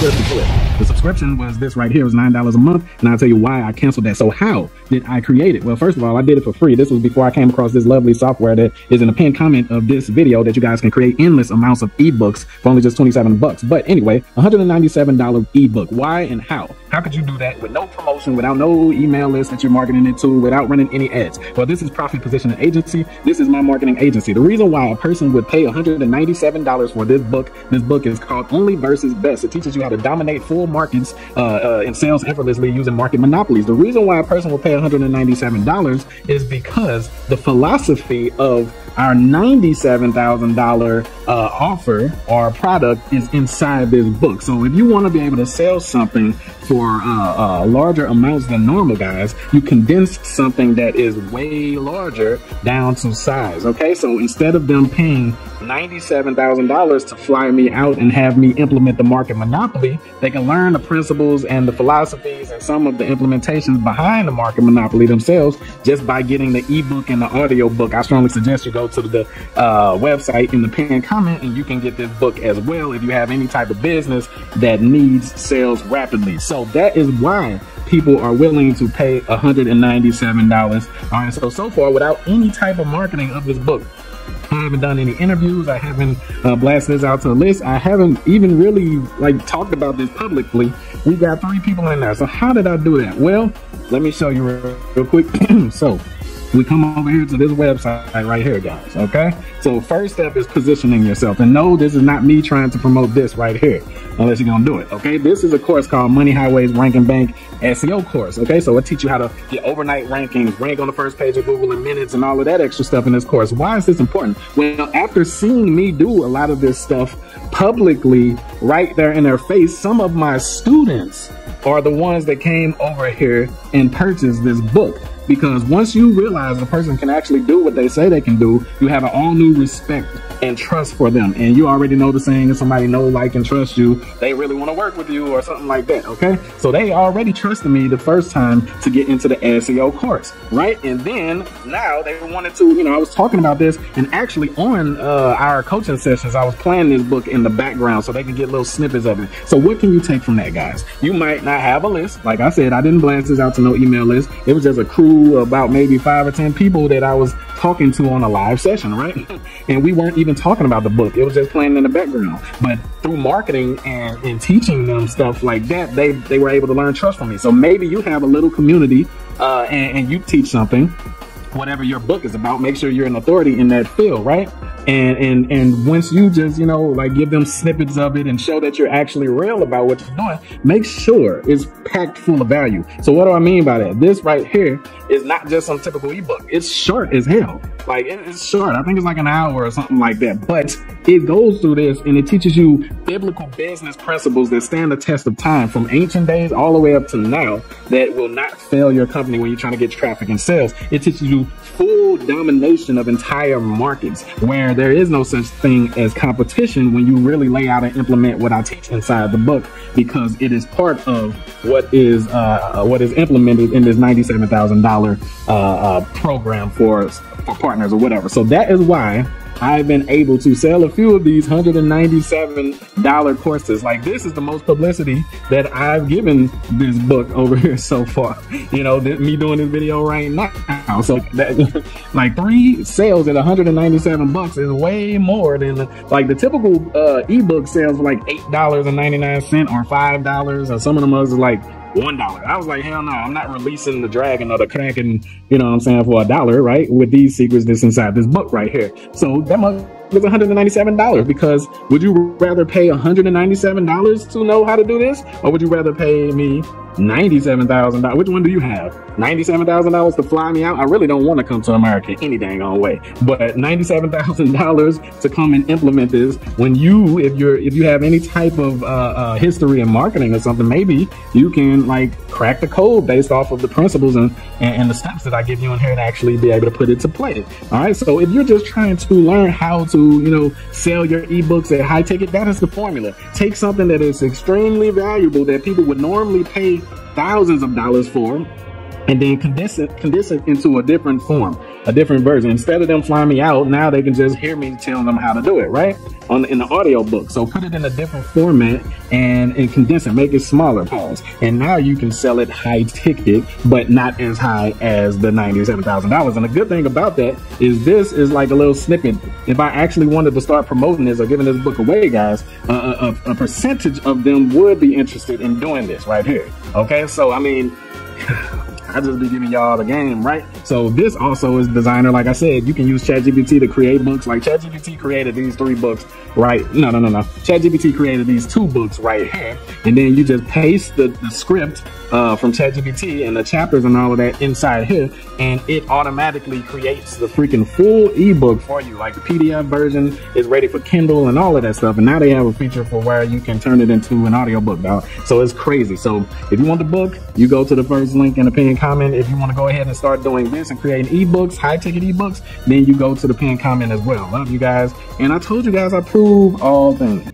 The subscription was this right here. It was $9 a month. And I'll tell you why I canceled that. So how did I create it? Well, first of all, I did it for free. This was before I came across this lovely software that is in the pinned comment of this video that you guys can create endless amounts of ebooks for only just 27 bucks. But anyway, $197 ebook. Why and how? How could you do that with no promotion, without no email list that you're marketing it to, without running any ads? Well, this is Profit Positioning Agency. This is my marketing agency. The reason why a person would pay $197 for this book, this book is called Only versus Best. It teaches you how to dominate full markets uh, uh, and sales effortlessly using market monopolies. The reason why a person will pay $197 is because the philosophy of our $97,000 uh, offer or product is inside this book. So if you want to be able to sell something for uh, uh, larger amounts than normal, guys, you condense something that is way larger down to size. Okay, so instead of them paying $97,000 to fly me out and have me implement the market monopoly, they can learn the principles and the philosophies and some of the implementations behind the market monopoly themselves just by getting the ebook and the audio book. I strongly suggest you go to the uh, website in the pinned comment and you can get this book as well if you have any type of business that needs sales rapidly. So that is why people are willing to pay $197. All right, so so far without any type of marketing of this book, I haven't done any interviews. I haven't uh, blasted this out to the list. I haven't even really like talked about this publicly. We got three people in there. So how did I do that? Well, let me show you real, real quick. so we come over here to this website right here, guys. Okay. So first step is positioning yourself. And no, this is not me trying to promote this right here, unless you're gonna do it. Okay. This is a course called Money Highways Rank and Bank SEO course. Okay. So it teach you how to get overnight rankings, rank on the first page of Google in minutes, and all of that extra stuff in this course. Why is this important? Well, after seeing me do a lot of this stuff publicly right there in their face, some of my students are the ones that came over here and purchased this book because once you realize a person can actually do what they say they can do, you have an all new respect and trust for them. And you already know the saying if somebody know, like, and trust you, they really want to work with you or something like that. Okay. So they already trusted me the first time to get into the SEO course. Right. And then now they wanted to, you know, I was talking about this and actually on uh, our coaching sessions, I was playing this book in the background so they can get little snippets of it. So what can you take from that, guys? You might not have a list. Like I said, I didn't blast this out to no email list. It was just a about maybe five or 10 people that I was talking to on a live session, right? and we weren't even talking about the book. It was just playing in the background. But through marketing and, and teaching them stuff like that, they, they were able to learn trust from me. So maybe you have a little community uh, and, and you teach something, whatever your book is about, make sure you're an authority in that field, right? and and and once you just you know like give them snippets of it and show that you're actually real about what you're doing make sure it's packed full of value. So what do i mean by that? This right here is not just some typical ebook. It's short as hell like it's short i think it's like an hour or something like that but it goes through this and it teaches you biblical business principles that stand the test of time from ancient days all the way up to now that will not fail your company when you're trying to get traffic and sales. It teaches you full domination of entire markets where there is no such thing as competition when you really lay out and implement what I teach inside the book because it is part of what is uh, what is implemented in this ninety-seven thousand thousand uh, uh, program for for partners or whatever. So that is why I've been able to sell a few of these $197 courses. Like this is the most publicity that I've given this book over here so far. You know, me doing this video right now. So that, like three sales at 197 bucks is way more than like the typical uh, ebook sales like $8.99 or $5 or some of them others like one dollar. I was like, hell no, I'm not releasing the dragon or the kraken, you know what I'm saying, for a dollar, right? With these secrets that's inside this book right here. So that must was $197 because would you rather pay $197 to know how to do this? Or would you rather pay me $97,000. Which one do you have? $97,000 to fly me out? I really don't want to come to America any dang on way. But $97,000 to come and implement this when you, if you're, if you have any type of uh, uh, history in marketing or something, maybe you can like crack the code based off of the principles and, and, and the steps that I give you in here and actually be able to put it to play. All right. So if you're just trying to learn how to, you know, sell your ebooks at high ticket, that is the formula. Take something that is extremely valuable that people would normally pay thousands of dollars for and then condense it, condense it into a different form, a different version. Instead of them flying me out, now they can just hear me telling them how to do it, right? On in the audio book. So put it in a different format and, and condense it, make it smaller, pause. And now you can sell it high ticket, but not as high as the $97,000. And the good thing about that is this is like a little snippet. If I actually wanted to start promoting this or giving this book away, guys, a, a percentage of them would be interested in doing this right here. Okay. So, I mean, I just be giving y'all the game, right? So this also is Designrr. Like I said, you can use ChatGPT to create books. Like ChatGPT created these three books, right? No, no, no, no. ChatGPT created these two books right here, and then you just paste the, the script uh, from ChatGPT and the chapters and all of that inside here, and it automatically creates the freaking full ebook for you. Like the PDF version is ready for Kindle and all of that stuff. And now they have a feature for where you can turn it into an audiobook now. So it's crazy. So if you want the book, you go to the first link in the pinned comment. If you want to go ahead and start doing this and creating ebooks, high ticket ebooks, then you go to the pinned comment as well. Love you guys. And I told you guys I prove all things.